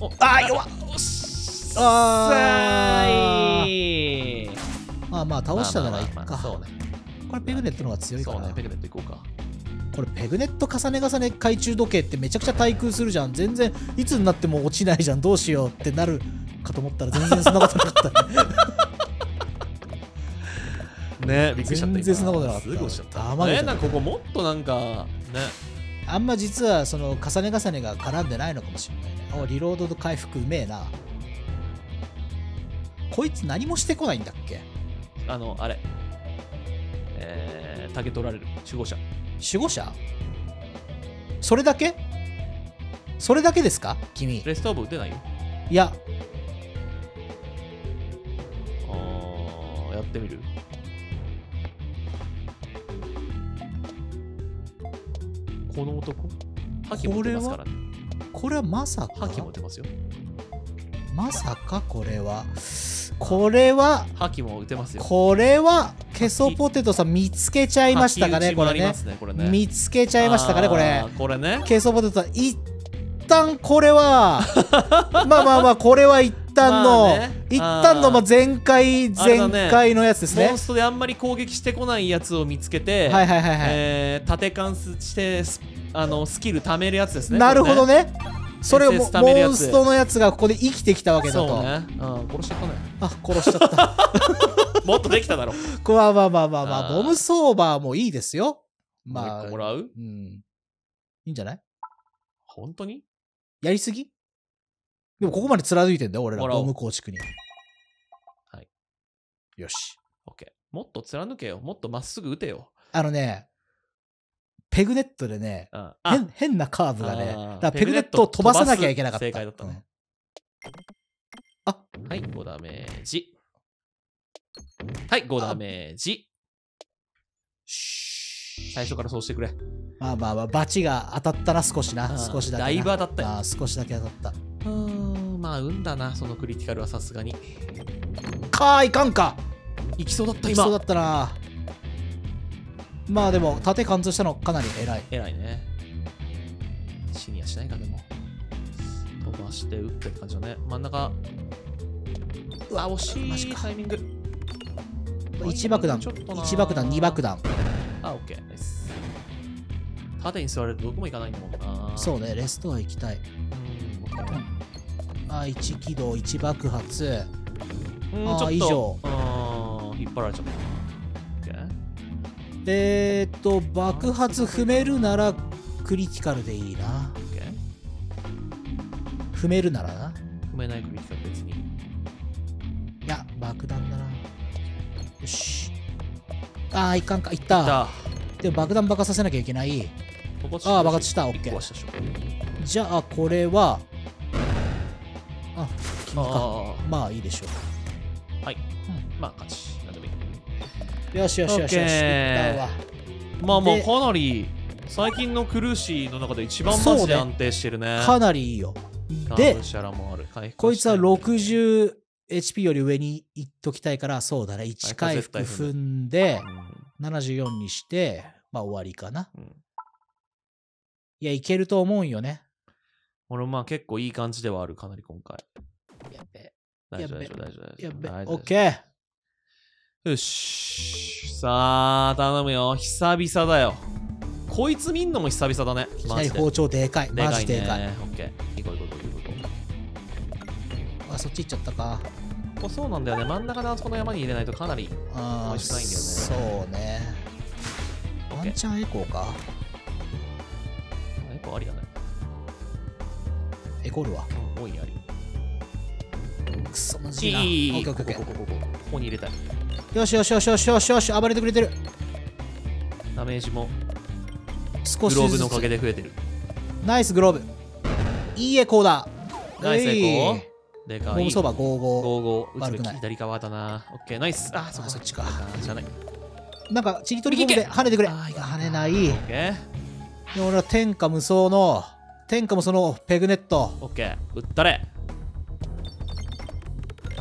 おあー弱っおっしあゃーいまあまあ、倒したならいっか。まあまあまあそうね。ここれペグネットの方が強いかな。そうね、ペグネット行こうか。これペグネット重ね重ね懐中時計ってめちゃくちゃ対空するじゃん。全然いつになっても落ちないじゃん。どうしようってなるかと思ったら全然そんなことなかった。ねね、びっくりしちゃった。全然そんなことなかったすぐ落ちちゃった。あね、なんかここもっとなんか、ね、あんま実はその重ね重ねが絡んでないのかもしれないね。おリロードと回復うめえな。こいつ何もしてこないんだっけ？あの、あれ。えー、タゲ取られる。守護者。守護者？それだけ？それだけですか？君レストオブ打てないよ。いやあー、やってみる？この男？覇気も打てますからね。これはまさか？覇気も打てますよ。まさかこれは？これは？覇気も打てますよ。これは？ケソポテトさん見つけちゃいましたかねこれね。見つけちゃいましたかねこれこれね。ケソポテトさん一旦これは まあまあまあこれは一旦の、まあね一旦のまあ前回前回のやつですねモンストであんまり攻撃してこないやつを見つけて、はいはいはいはい、えー縦関数してスあのスキル貯めるやつですね。なるほどね。ねそれをモンストのやつがここで生きてきたわけだと、そうね。うん、殺しちゃったね。あ殺しちゃった。もっとできただろ。これはまあまあまあまあボムソーバーもいいですよ。まあ個もらう？うん。いいんじゃない？本当に？やりすぎ？でもここまで貫いてんだよ俺らボム構築に。はい。よし。オッケー。もっと貫けよ。もっとまっすぐ打てよ。あのねペグネットでねうん、あ。変変なカーブがねだからペグネットを飛ばさなきゃいけなかった。正解だったね。あ。はい、5ダメージ。はい、5ダメージ。最初からそうしてくれ。まあまあまあバチが当たったな少しな。少しだけな。だいぶ当たったよ。少しだけ当たった。うーん、まあ、運だな、そのクリティカルはさすがに。かーいかんかいきそうだった、今。いきそうだったなまあでも縦貫通したのかなり偉い偉いね。死にはしないか、でも。飛ばして打ってって感じだね。真ん中。うわ、惜しいマジかタイミング。1爆弾ちょっとな1爆弾2爆弾あ、オッケー。縦に座れるとどこも行かないんだもんな。そうねレストは行きたいうん。あ1起動1爆発うんあーちょっと以上引っ張られちゃった。えー、っと爆発踏めるならクリティカルでいいな。踏めるならな。踏めないクリティカル別に。いや爆弾だな。よし。あーいかんか。いった。だ。でも爆弾爆発させなきゃいけない。あー爆発した。オッケー。じゃあこれはあ君か。あまあいいでしょあ、はい。まあ、勝ち。よしよしよしよしまあまあ、でかなり、最近のクルーシーの中で一番マジで安定してるね。かなりいいよ。ガでこいつはしたい 60HP より上にいっときたいからそうだね。1回復踏踏んでうん74にしてまあ終わりかな。うん。いやいけると思うんよね。俺まあ結構いい感じではある、かなり今回。やっべ。大丈夫、大丈夫、大丈夫。やっべ大丈夫。オッケー。よし。さあ、頼むよ。久々だよ。こいつ見んのも久々だね。マジ。包丁でかい。マジでかい。でかい、オッケー。行こう行こう。あ、そっち行っちゃったか。ここそうなんだよね。真ん中であそこの山に入れないとかなり美味しくないんだよね。そうね。ワンチャンエコーか。エコーありだね。エコールは。うん、多いあり。くそ、マジで。ここに入れたい。ーよしよしよしよしよしよし暴れてくれてるダメージも少しずつグローブのおかげで増えてる。ナイスグローブいいエコーだナイスエコーえでかい。いボムそば55 55。打つべき悪くない左側だな。オッケー、ナイス。あ、そこそっちかじゃない。なんかちりとりで跳ねてくれあ跳ねないオッケー。で俺は天下無双の天下無双のペグネットオッケー。撃ったれ。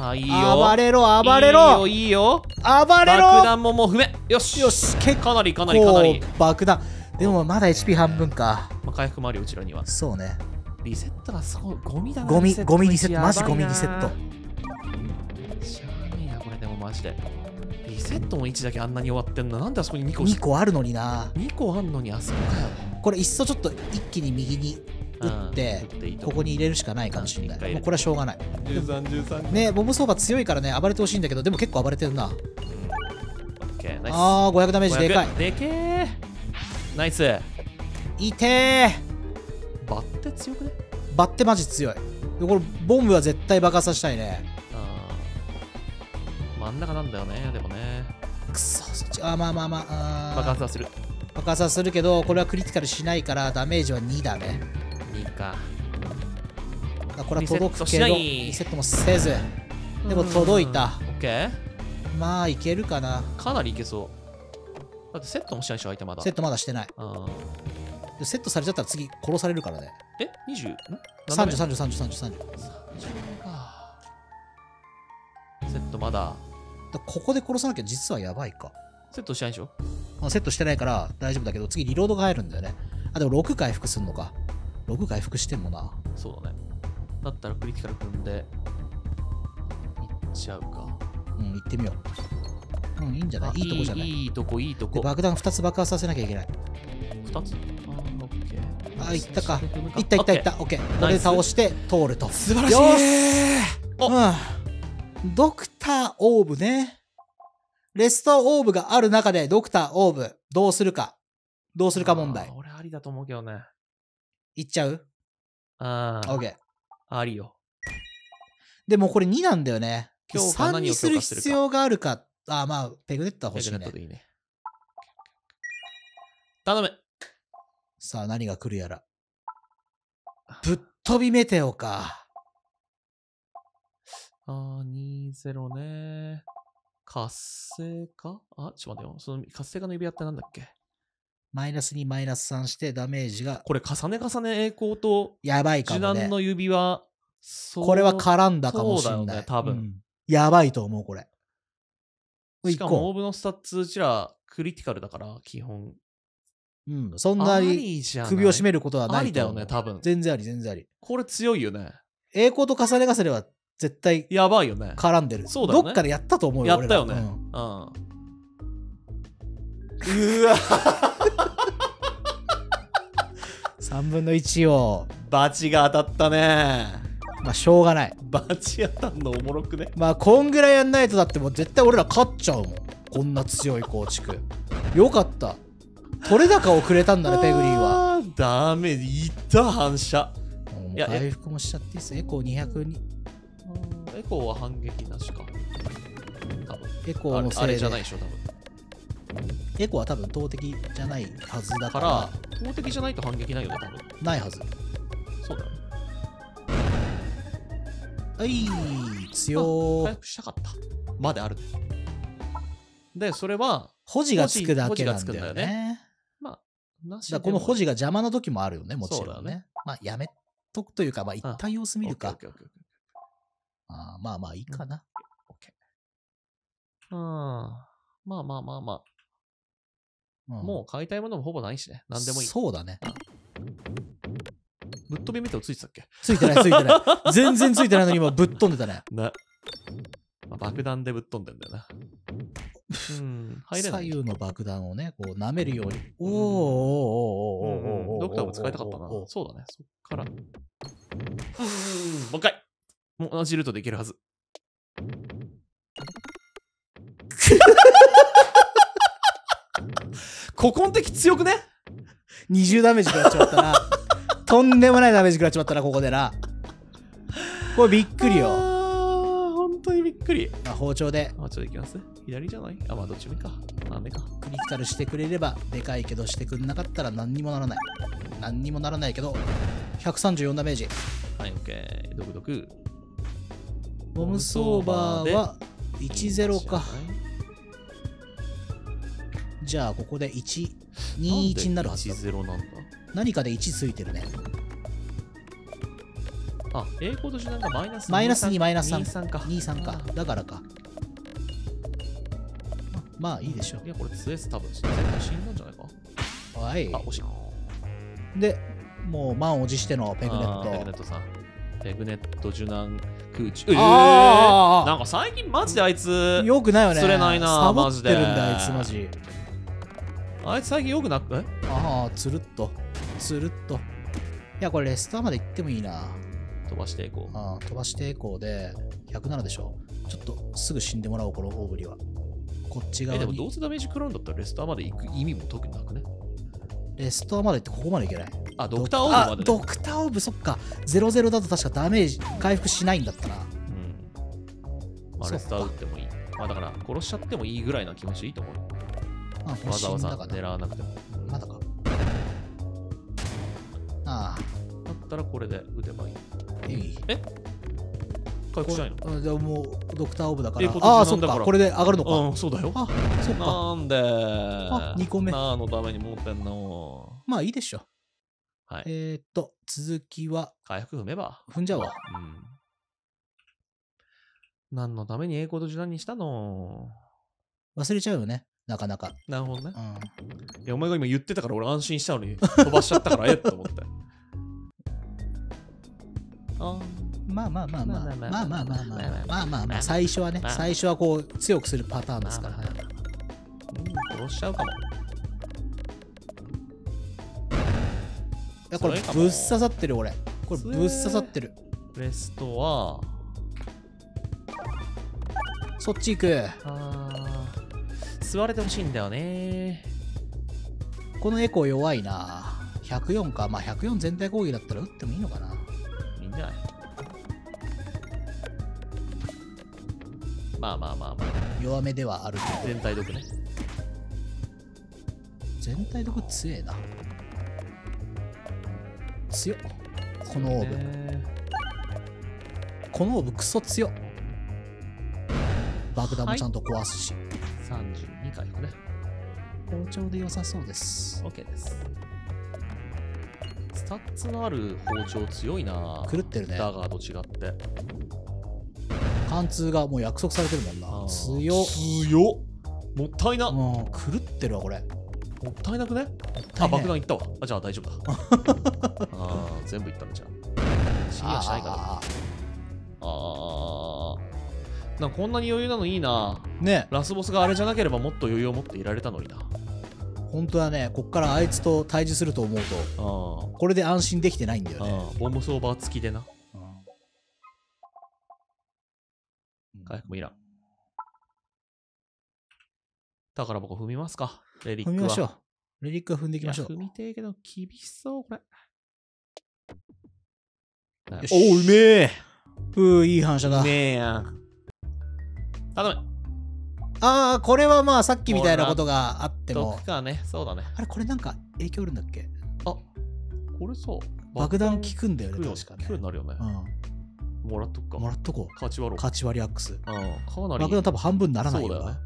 あ、いいよ。暴れろ暴れろいいよ、いいよ。暴れろ爆弾ももう踏め。よし。よし結かなりかなりかなり。構爆弾でもまだ HP 半分かまあ、回復もあるよ、うちらには。そうねリセットがすごい。ゴミだな。ゴミゴミリセットマジゴミリセットしゃあないな、これでもマジで。リセットも1だけあんなに終わってんのなんであそこに2個2個あるのにな2個あんのにあそこかよ。これいっそちょっと一気に右に打ってここに入れるしかないかもしれない。もうこれはしょうがない。13、13。ねボブ相場強いからね暴れてほしいんだけどでも結構暴れてるな。あー500ダメージでかい。500でけー。ナイス。いてバッテ強くね？ーバッテマジ強い。でこれボンブは絶対爆発させたいね。真ん中なんだよねでもね。くそそっちあーまあまあまああー。爆発はする。爆発はするけどこれはクリティカルしないからダメージは2だね2か。あこれは届くけどリセットもせず。でも届いた。オッケーまあいけるかな。かなりいけそう。だってセットもしないでしょ相手まだ。セットまだしてない。でセットされちゃったら次殺されるからね。え？20? ん？3030303030 30か。セットまだ。だここで殺さなきゃ実はやばいか。セットしないでしょ？まあセットしてないから大丈夫だけど次リロードが入るんだよね。あでも6回復すんのか6回復してんもなそうだねだったらクリティカル踏んでいっちゃうかうん行ってみよううんいいんじゃないいいとこじゃないいいとこいいとこ爆弾2つ爆発させなきゃいけない2つあーオッケーあ行ったかいったいったいったオッ OK これで倒して通ると素晴らしいようんドクターオーブねレストオーブがある中でドクターオーブどうするかどうするか問題俺ありだと思うけどねいっちゃう？ああ ?OK ありよ。でもこれ2なんだよね。3強化何をにする必要があるか。あまあペグネットはペ欲しいね。グネットでいいね。頼む。さあ何が来るやら。ぶっ飛びメテオか。あー、20ね。活性化？あ、ちょっと待ってよ。その活性化の指輪ってなんだっけ？マイナス2マイナス3してダメージがこれ重ね重ね栄光とやばいかもね受難の指輪。これは絡んだかもしれそうだないよね多分うんやばいと思うこれしかもオーブのスタッツうちらクリティカルだから、基本。う、うん、そんなあに首を絞めることはないありだよね、多分。全然あり全然ありこれ強いよね。栄光と重ね重ねは絶対やばいよね。絡んでるそうだよねどっかでやったと思うよやったよね。うん。うんうわ。3分の1を。バチが当たったね。まあしょうがない。バチ当たんのおもろくね。まあこんぐらいやんないとだってもう絶対俺ら勝っちゃうもん。こんな強い構築。よかった。取れ高をくれたんだねペグリーは。ダメ、いった反射。いや回復もしちゃっていいっす。エコー200にうんエコーは反撃なしか。エコーあれあれのせいでじゃないでしょ、多分。エコーは多分投擲じゃないはずだかからら、投擲じゃないと反撃ないよね、多分。ないはずそうだよね。はいあ強回復したかった。まであるね。で、それは、保持がつくだけなんだよ保持がつくんだよねなしこの保持持が邪魔な時もあるよねもちろんねねまあやめとくというかまあ一旦様子見るかあーまあまあいいかなーオッケーうん。まあまあまあまあ。うんもう買いたいものもほぼないしね。なんでもいい。そうだねぶっ飛び見てもついてたっけ？ついてないついてない全然ついてないのに今ぶっ飛んでたねね。まあ、爆弾でぶっ飛んでんだよな。うん。入れない。左右の爆弾をねこう舐めるようにおーうんおーおーおーおーおーおーおードクターも使いたかったな。そうだね。そっから。もう一回もう同じルートでいけるはず。ここの敵強くね？20ダメージ食らっちまったな。とんでもないダメージ食らっちまったなここでな。これびっくりよ。本当にびっくり。まあ包丁で。あ、ちょっと行きます左じゃない？あ、まあどっちもいいか。あ、目か。クリティカルしてくれればでかいけどしてくんなかったら何にもならない。何にもならないけど134ダメージ。はい、オッケー。ドクドク。ボムソーバーは10かじゃあここで121になるはずだ10なんだ？何かで1ついてるねあ、栄光と受難がマイナスマイナス2マイナス3 23か。23かだからかままあいいでしょいや、これ 2S 多分絶対死んだんじゃないか？うはいあ、惜しい。でもう満を持してのペグネあーペグネットットさん。ペグネット受難空中。えー、なんか最近マジであいつ、よくないよね。釣れないなサボってるんマジでだよ、あいつマジ。あいつ最近よくなくえああ、つるっと。つるっと。いや、これレスターまで行ってもいいな。飛ばしていこう。ああ飛ばしてエコーで107でしょ。ちょっとすぐ死んでもらおう、この大振りは。こっち側え、でもどに。うせダメージ食らうんだったらレスターまで行く意味も特になくね？レスターまで行ってここまで行けない？あ、ドクターオーブまで、ね。あドクターオーブ、そっか。00だと確かダメージ回復しないんだったな。うん。まあ、レスター打ってもいい。まあ、だから、殺しちゃってもいいぐらいな気持ちでいいと思う。あ、これ死わざわざ。狙わなくても。まだか。あだったらこれで打てばいい。あ、いい。回復しないの？じゃあもうドクターオーブだから。ああ、そっか。これで上がるのか。うん、そうだよ。あ、そっか。なんで？あ二個目何のために持ってんの？まあいいでしょ。はい。えー、っと、続きは回復踏めば。踏んじゃうわ。うん。何のために栄光と時短にしたの？忘れちゃうよね。なかなか。なるほどねう。ん。いや、お前が今言ってたから俺安心したのに飛ばしちゃったからえっと思って。あまあまあまあまあ。まあまあまあまあ。まあまあまあ。最初はねまあ、最初はこう強くするパターンーですから。まあまあまあうん、殺しちゃうかも。いや、これぶっ刺さってる俺。これぶっ刺さってる。レストは、そっち行く。あー座れてほしいんだよね。このエコー弱いな。104か。まあ104全体攻撃だったら撃ってもいいのかな。いいんじゃない？まあまあまあまあ。弱めではあるけど。全体毒ね。全体毒強えな。強っ。このオーブ。ねこのオーブクソ強っ。爆弾もちゃんと壊すし。32回復ね。包丁で良さそうです。OK です。スタッツのある包丁強いな狂ってるね。ダガーと違って。貫通がもう約束されてるもんな。強っ。強っもったいな、もうん、狂ってるわ、これ。ったいなくね？あ、爆弾いったわ。あ、じゃあ大丈夫だ。あー全部いったね、じゃあ。死にはしないから。ああー。なんかこんなに余裕なのいいなーねラスボスがあれじゃなければもっと余裕を持っていられたのにな。本当はね、こっからあいつと対峙すると思うと、あこれで安心できてないんだよあ、ね。ボムソーバー付きでな。うん回復もいらん。宝箱踏みますか。レリックは。踏みましょう。レリックは踏んでいきましょう踏。みてえけど厳しそう、これ。おう、うめえうー、いい反射だう。めえやん。頼むああ、これはまあさっきみたいなことがあっても毒。かね、そうだね。あれ、これなんか影響あるんだっけ？あ、これさ、爆弾効くんだよね、確かね効くなるよね。もらっとくか。うん。もらっとこう。勝ち割ろう。勝ち割りアックス。うん、かなり。爆弾多分半分にならないよそうだよね。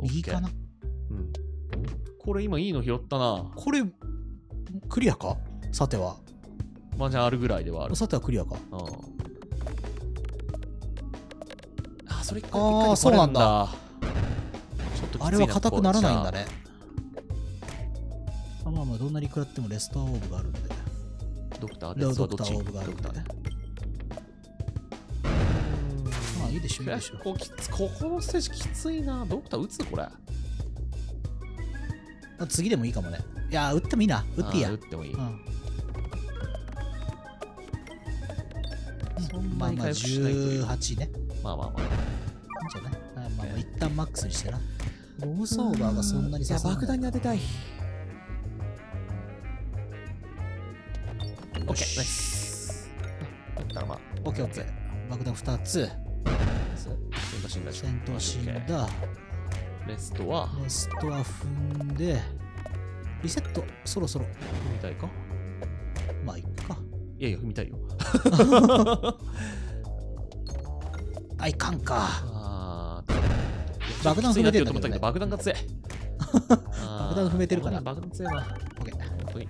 右かな？うん。これ今いいの拾ったな。これ、クリアか？さては。まあじゃああるぐらいではある。さてはクリアか。うん。それ一回あー一回でそうなんだちょっとあれは硬くならないんだ。こね。あまあまあ、どんなに食らってもレストアオーブがあるんで。ドクター、で鉄はどっち？ドクターオーブがあるんでね。まあいいでしょ、いいでしょ結。構きつここのステージきついな。ドクター打つこれ。あ次でもいいかもね。いや、打ってもいいな。打っていいや。打ってもいい。うんそんまあまあなに回復しないという。18ね。いいんまあまあまあ。じゃない？あまあまあ一旦マックスにしてな。ボムソーバーがそんなにいや、刺さい爆弾に当てたい。オッケー、ナイス。だったらまあ、オッケーオッケー。爆弾2つ。そう。死んだ。戦闘死んだ。レストは、レストは踏んで、リセット、そろそろ。踏みたいか？まあ、いっか。いやいや、踏みたいよ。あ、いかんか。爆弾踏めてんだけどね爆弾が強い。爆弾踏めてるかな爆弾強いな。オッケー本当に。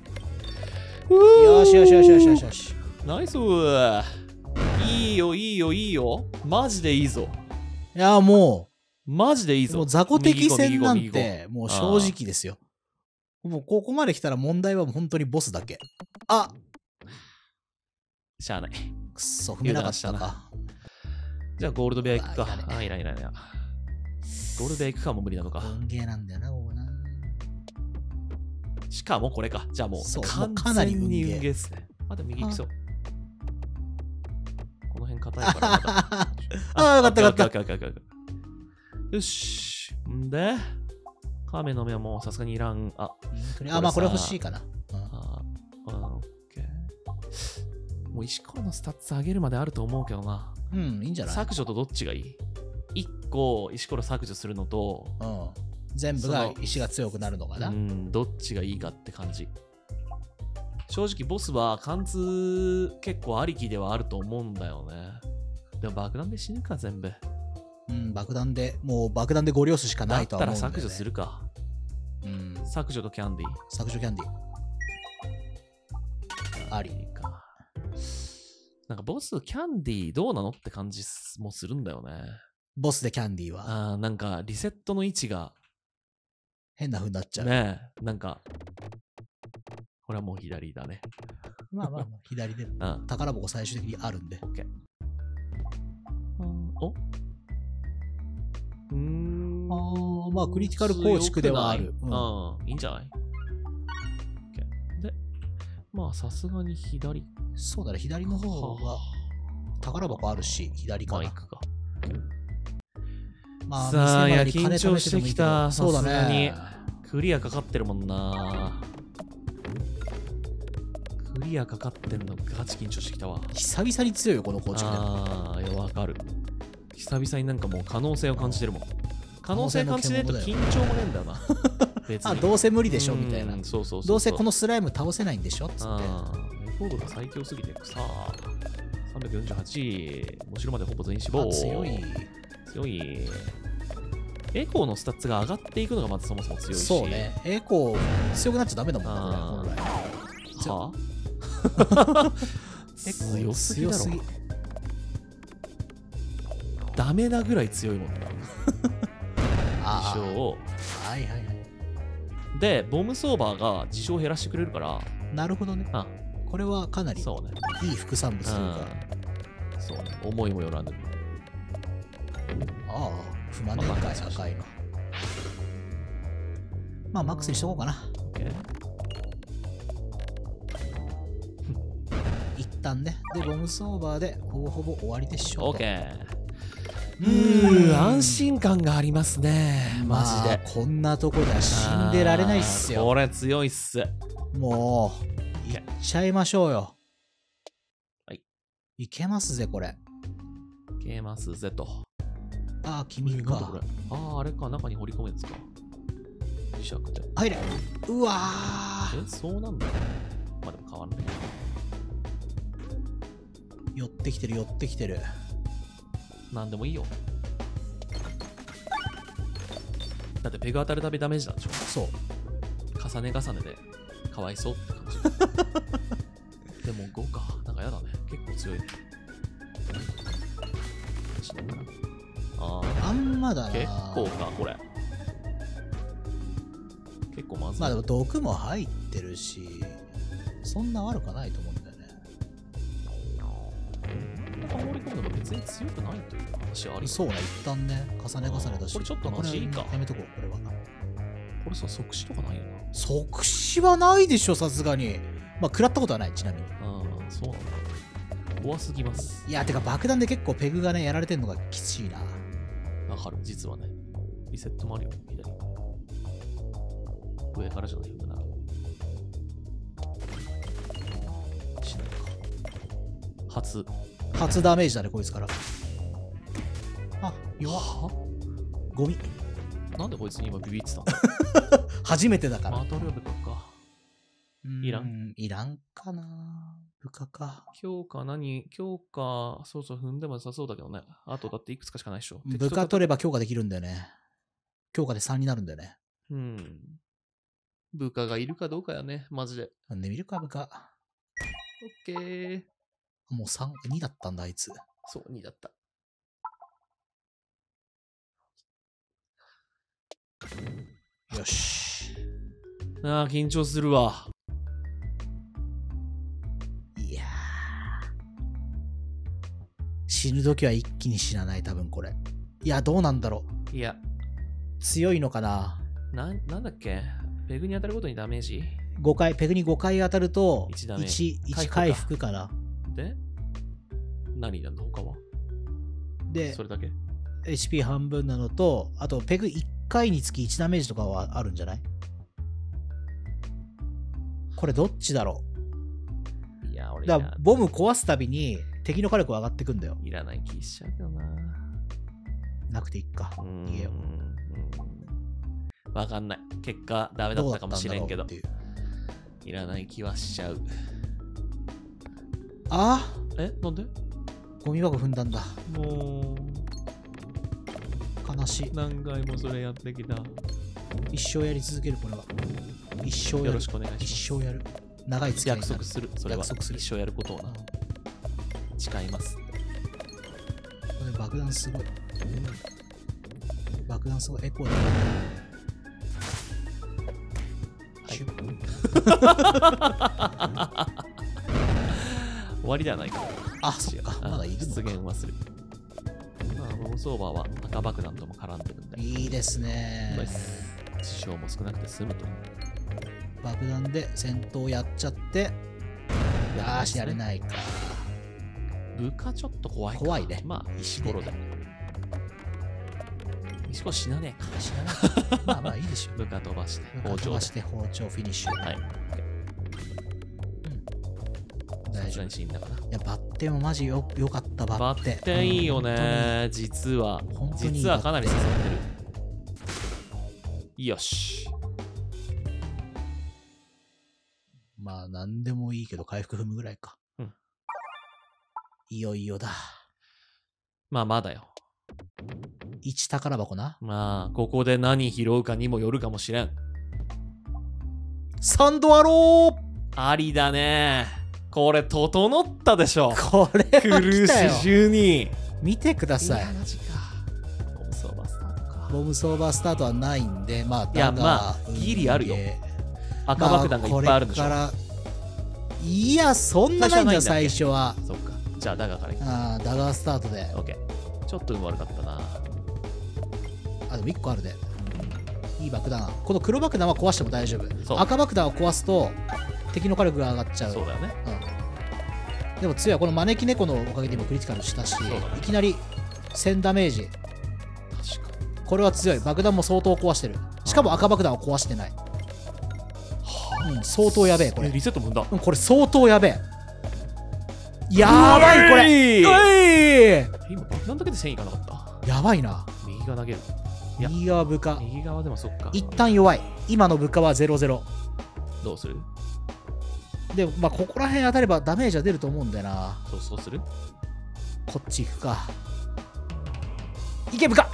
よしよしよしよしよしよし。ナイスいいよ、いいよ、いいよ。マジでいいぞ。いや、もう、マジでいいぞ。もう雑魚敵戦なんて、もう正直ですよ。もうここまで来たら問題は本当にボスだけ。あうしゃあない。くそ、踏めなかったか。じゃあゴールドベア行くか。うわいらねあ、いらんいらんいらん。ゴールドベア行くかも無理なのか。運ゲーなんだよな、ここな。しかもこれか。じゃあもうそう完もうかなり全に運ゲー運ゲーっすね。あ、でも右行きそう。この辺硬いからまだ。ああ、よかったよかった。よし。んで、亀の目はもうさすがにいらん。あ、あ、まあこれ欲しいかな。うんあ、あオッケー。もう石ころのスタッツ上げるまであると思うけどな。うん、いいんじゃない？削除とどっちがいい ?1 個石ころ削除するのと、うん。全部が石が強くなるのかな？うん、どっちがいいかって感じ。正直ボスは貫通結構ありきではあると思うんだよね。でも爆弾で死ぬか全部。うん、爆弾で、もう爆弾でごり押すしかないとは思うんだよ、ね。たら削除するか。うん。削除とキャンディー。削除キャンディー。あり。か。なんかボスキャンディーどうなのって感じもするんだよね。ボスでキャンディーは？あーなんかリセットの位置が変な風になっちゃう。ねえ、なんか、これはもう左だね。まあまあまあ、左で。うん。宝箱最終的にあるんで。お？うーん。あーまあクリティカル構築ではあるうん、いいんじゃない？まあさすがに左。そうだね、左の方は宝箱あるし、左かな。まあ行くか。まあ、さあ店までにいや緊張してきたそうださすがにね。クリアかかってるもんな。クリアかかってんのガチ緊張してきたわ。久々に強いよ、この構築で。ああ、いや、わかる。久々になんかもう可能性を感じてるもん。可能性感じてると緊張もねえんだよな。別に。あ、どうせ無理でしょ、みたいなうん。そうそう。どうせこのスライム倒せないんでしょつって。レコードが最強すぎてさあ348もちろんまでほぼ全員死亡あ強い。強いエコーのスタッツが上がっていくのがまずそもそも強いしそうね。エコー強くなっちゃダメだもんな、本来。は？あ強すぎだろ強すぎ。ダメなぐらい強いもんな ああ、はいはいはい。でボムソーバーが事象を減らしてくれるから。なるほどね。あ。これはかなりそうね。いい副産物というか。うん。そうね。思いもよらぬ。ああ、不満ね。まあかい、赤いの。まあ、マックスにしとこうかな。一旦ね。で、ボムソーバーでほぼほぼ終わりでしょううんん安心感がありますねマジでまあ、こんなとこでは死んでられないっすよ。これ強いっすもう、いっちゃいましょうよ。はい。いけますぜ、これ。いけますぜとああ、君か。あああれか中に掘り込むんですか磁石って入れ。うわーえそうなんだまあでも変わんない寄ってきてる、寄ってきてる。なんでもいいよ。だってペグ当たるたびダメージなんでしょ。そう。重ね重ねでかわいそうって感じ。でも5かなんかやだね。結構強いね。ああんまだな。あ結構かこれ。結構まずい。まあでも毒も入ってるし、そんな悪くはないと思う別に強くないという話はありそうね、一旦ね、重ね重ねだし。これちょっとまあマジいいかやめとこう、これは。これさ即死とかないよ即死はないでしょ、さすがに。まあ、食らったことはない、ちなみに。なうんそうなんだ怖すぎますいや、てか爆弾で結構ペグがね、やられてんのがきついな。わかる実はねリセットもあるよ左上からじゃないよなしないか初初ダメージだね、こいつから。あ、弱っ。はゴミ。なんでこいつに今ビビってたの？初めてだから。マトリョブとかうんいらんいらんかな部下か。強化何？強化そうそう踏んでも良さそうだけどねあとだっていくつかしかないでしょ部下取れば強化できるんだよね。強化で3になるんだよね。うん部下がいるかどうかやねマジでなんで見るか、部下。オッケーもう3、2だったんだ、あいつ。そう2だったよし。あー緊張するわいや死ぬ時は一気に死なない、多分これ。いや、どうなんだろいや、う。強いのかな？な、なんだっけ？ペグに当たることにダメージ ?5 回、ペグに5回当たると、一ダメ 1, 1回回復か復かな。で何なんだ他は？でそ、れだけ？HP 半分なのと、あと、ペグ1回につき1ダメージとかはあるんじゃない？これどっちだろいや、俺うだから、ボム壊すたびに敵の火力上がってくんだよ。いらない気しちゃうけどな。なくていいか。逃げようんわかんない。結果、ダメう。だったかもしれんけどいらない気はしちゃう。あ？えなんで？ゴミ箱踏んだんだ。も悲しい。う、何回もそれやってきた。一生やり続ける、これは。一生やるよろし。くお願いします。一生やる。長い付き合い約束する。それは約束する一生やることをなうん。誓います。これ爆弾すごい。爆弾すごい。エコーだ。はいシュッ 終わりではないか。あ、そっか。まだいる出のか現はする。まあ、ボムソーバーは赤爆弾とも絡んでるんで。いいですねナイ。ス死傷も少なくて済むと。爆弾で戦闘やっちゃって、よーし、やれないか。部下ちょっと怖いか。怖いねまあ、石ころだ。石ころ死なねえか。知らない。まあまあいいでしょ。部下飛ばして、包丁で包丁飛ばし。て包丁フィニッシュ。はい。大丈夫。死んだかな。いや、バッテンもマジよよかった、ババッテン。ッテンいいよね。実は本。当にいい実はかなり刺さってる。よし。まあ、なんでもいいけど、回復踏むぐらいか。うんいよいよだ。まあ、まだよ。1宝箱な。まあ、ここで何拾うかにもよるかもしれん。サンドアローありだね。これ、整ったでしょ。これはクル来たよーシ中に。見てくださいや。マジか。ボムソーバースタートか。ボムソーバースタートはないんで、まあ、いやまあギリあるよ赤爆弾がいっぱいあるんでしょ。まあこれからいや、そんなないんだよ、最最初は。そっか。じゃあ、ダガからいく。ああ、ダガースタートで。オッケー。ちょっと運悪かったな。あ、でも1個あるで。いい爆弾。この黒爆弾は壊しても大丈そう夫。赤爆弾を壊すと、敵の火力が上がっちゃう。そうだよね。うん、でも強い。この招き猫のおかげで今クリティカルしたし、いきなり1000ダメージ。これは強い。爆弾も相当壊してる。しかも赤爆弾を壊してない。うん、相当やべえ、こえ、れ。リセット踏んだ。うんこれ相当やべえ。やばい、これ。れおい今、爆弾だけで1000いかなかった。やばいな。右側投げる。右側部下。右側でもそっか。一旦弱い。今の部下は00。どうするでも、まあ、ここら辺当たればダメージは出ると思うんだよな。そうそうする？こっち行くか。いけ、部下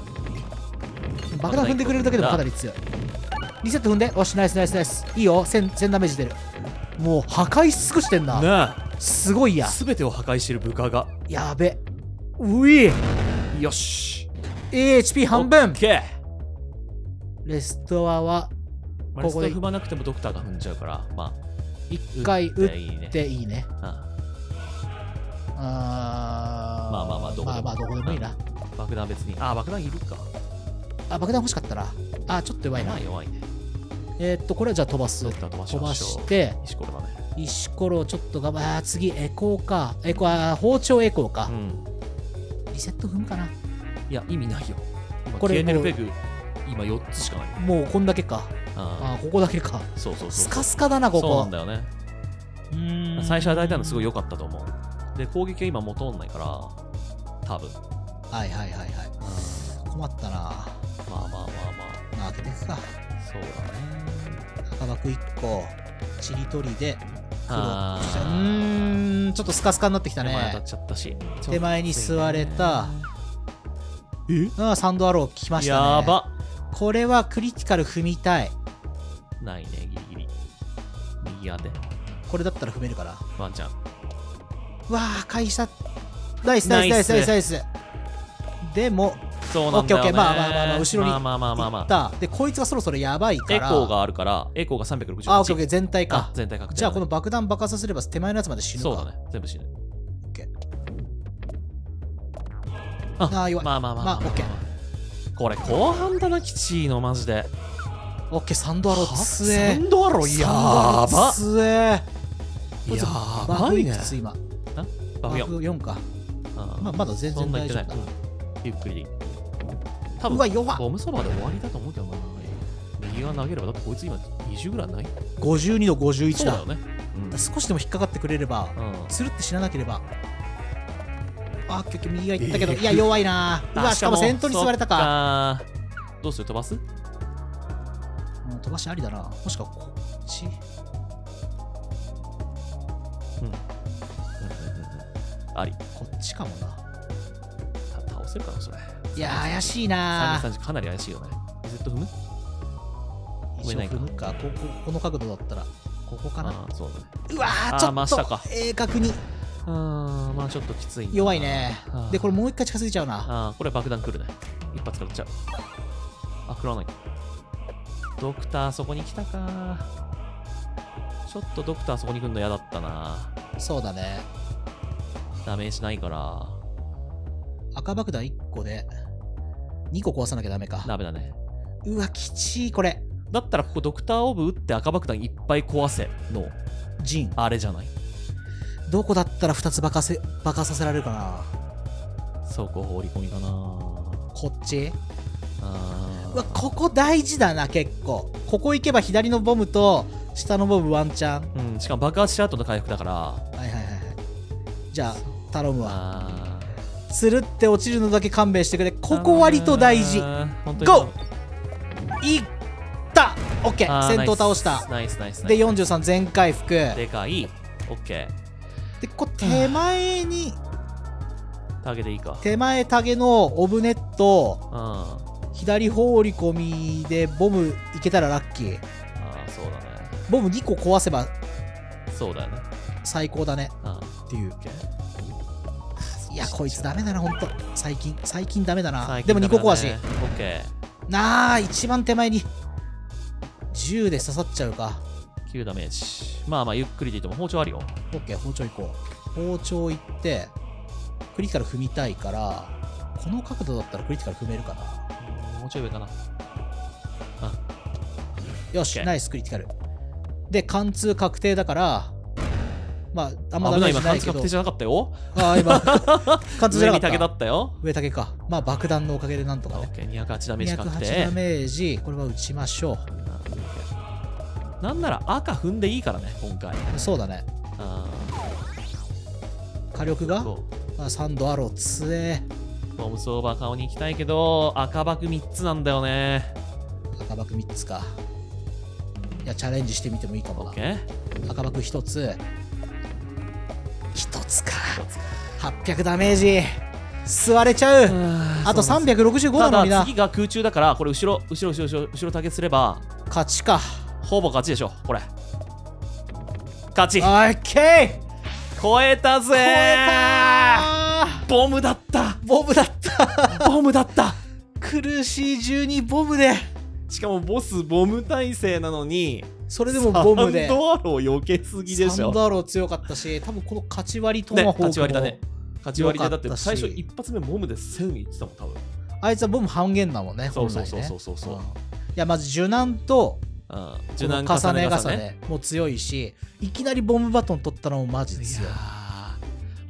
爆弾踏んでくれるだけでもかなり強い。リセット踏んで。よし、ナイスナイスナイス。いいよ、1000, 1000ダメージ出る。もう破壊し尽くしてんな。なすごいや。あすべてを破壊してる部下が。やべ。ういよし。!HP 半分レストアはまあここで踏まなくてもドクターが踏んじゃうから、まあ、1回打っていいね。あまあまあまあどこまあまあどこでもいいな。あ爆弾別に。あ、爆弾いるか。あ、爆弾欲しかったな。あ、ちょっと弱いなまあ。弱いね。えーっと、これはじゃあ飛ばす。飛ばして、石ころだね。石ころをちょっとがば、あー次、エコーか。エコー、あー包丁エコーかう。ん。リセット踏むかな。いや、意味ないよ。今、これ消えてるペグ、今4つしかない。もうこんだけか。ああーここだけか。あ、そうそうそう。スカスカだな、ここそうなん。だよね。うーん最初は大体のすごい良かったと思う。で、攻撃は今元んないから、多分。はいはいはいはい。困ったな。まあまあまあまあ。まあ、開けていくか。そうだね。赤枠1個。ちりとりで黒。うん、ちょっとスカスカになってきたね手前当たっ。ちゃったし。手前に座れた。え？あーサンドアロー来ましたね。やばこれはクリティカル踏みたい。ないね、ギリギリ。右当て。これだったら踏めるから。ワンちゃん。わあ、会社。ナイスナイスナイスナイスナイス。でも、そうなんだよ、ね。オッケーオッケーまあまあまあまあ後ろにまあまあまあまあまあ。た。で、こいつがそろそろやばいから。エコーがあるから、エコーが360あ、オッケーオッケー、全体あか。全体確定。じゃあ、この爆弾爆発させれば手前のやつまで死ぬか。そうだね。全部死ぬ。オッケーあー弱い。まあまあまあまあ、まあオッケーこれ後半だなキチのマジで。オッケー、サンドアロー強サえ。ンドアローやばサンドアロー強え。やバばいね。フいくつ今。バフ4 4か。うんまあまだ全然大丈夫だうんゆっくり多分うわ、弱っ。ボムそばで終わりだと思うけどな。右側投げればだってこいつ今20ぐらいない？52の51だ。だよ。ね。うん。少しでも引っかかってくれれば、うん。つるって死ななければ。あ、結局右が行ったけど、えーいや、弱いな。うわ、しかも先頭に座れたか。かどうする？飛ばす？うん飛ばしありだな。もしくはこっち？うんうんうんうんありこっちかもな。た倒せるかなそれいや、怪しいな。330かなり怪しいよねリセット踏む？一応踏むか。こここの角度だったら、ここかな。そうだねうわちょっと鋭角にあーまあちょっときついな。弱いね。で、これもう一回近づいちゃうな。ああこれ爆弾来るね。一発食らっちゃう。あ食らわない。ドクターそこに来たか。ちょっとドクターそこに来るの嫌だったな。そうだね。ダメージないから。赤爆弾1個で、2個壊さなきゃダメか。ダメだね。うわ、きちい、これ。だったらここドクターオブ打って赤爆弾いっぱい壊せ。の。ジン。あれじゃない？どこだったら2つ爆かせ爆破させられるかな？そこ放り込みかなこっち？あーうわ、ここ大事だな、結構。ここ行けば左のボムと下のボムワンチャン。うんしかも爆発した後の回復だからはいはいはいはい。じゃあ、頼むわ。あつるって落ちるのだけ勘弁してくれ。ここ割と大事。あー!いったオッケーあー先頭倒した。ナイスナイスで、43全回復。で、でかいオッケこ手前に、ータゲでいいか手前タゲのオブネット、うんあ左放り込みでボムいけたらラッキー。あそうだねボム2個壊せばそうだよね最高だねうんっていういや、こいつダメだな、ほんと。最近、最近ダメだな。最近でも2個壊し。なあ、一番手前に。銃で刺さっちゃうか。ー9ダメージまあまあゆっくりでいいと思う包丁あるよオッケー、包丁行こう。包丁行って、クリティカル踏みたいから、この角度だったらクリティカル踏めるかな。うんもうちょい上かなよし、ナイスクリティカル。で、貫通確定だから、まあ、あんまダメージないけど感じ確定、じゃなかったよああ、今、貫通じゃなかった。上に竹だったよ上竹か。まあ、爆弾のおかげでなんとかね。オッケー208ダメージ確208定ダメージ、これは打ちましょなんなら赤踏んでいいからね今回う。そうだね。あ火力が？そあサンドアロー強え。うボムスオーバー顔に行きたいけど赤爆3つなんだよね赤爆3つか。いや、チャレンジしてみてもいいかもな赤爆1つ。1つか。800ダメージ。吸われちゃう。あと365なたのにな。だ次が空中だからこれ後ろ後ろ後ろ後ろ後ろタゲすれば勝ちか。ほぼ勝ちでしょこれ。勝ち。オッケー。超えたぜ。ボムだった。ボムだった。ボムだった。苦しい12ボムで。しかもボスボム体制なのにそれでもボムで。サンドアロー避けすぎでしょ。サンドアロー強かったし多分この勝ち割りトねマホークも、勝ち割りだね。勝ち割りでだって最初一発目ボムで1000いってたもん多分あいつはボム半減だもんねそうそうそうそうそうそううんいやまず受難と柔軟の重ね重重ねね。も強いしいきなりボムバトン取ったのもマジいですよ。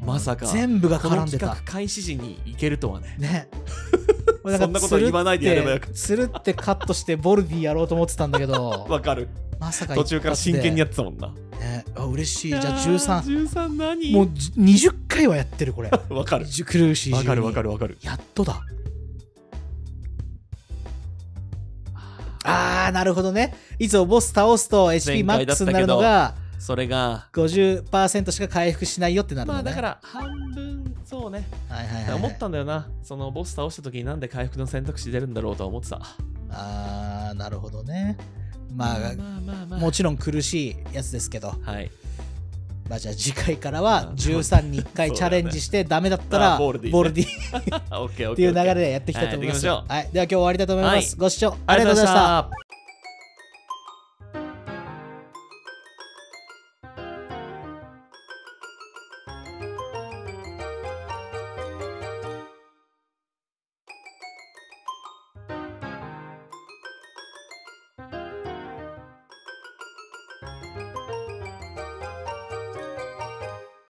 まさか。全部が絡んでた。開始時にいけるとはね。ね。そんなこと言わないでやればよかった。つるってカットしてボルディやろうと思ってたんだけど。わかる。まさか途中から真剣にやっってたもんな。ね。あ嬉しい。じゃあ13 13何？もうじ20回はやってるこれ。わかる。苦しいわかるわ12かるわかる。やっとだあーなるほどね。いつもボス倒すと HP マックスになるのがそれが50%しか回復しないよってなるのね。まあだから半分そうね。はいはいはい、思ったんだよな。そのボス倒した時になんで回復の選択肢出るんだろうとは思ってた。あーなるほどね。まあ、まあまあまあ。もちろん苦しいやつですけど、はいまあ、じゃあ次回からはうん。13に1回チャレンジしてダメだったらあボールディね。ボールディ っていう流れでやっていきたいと思います。はいでは今日終わりたいと思います。はい。ご視聴あありがとうございま。した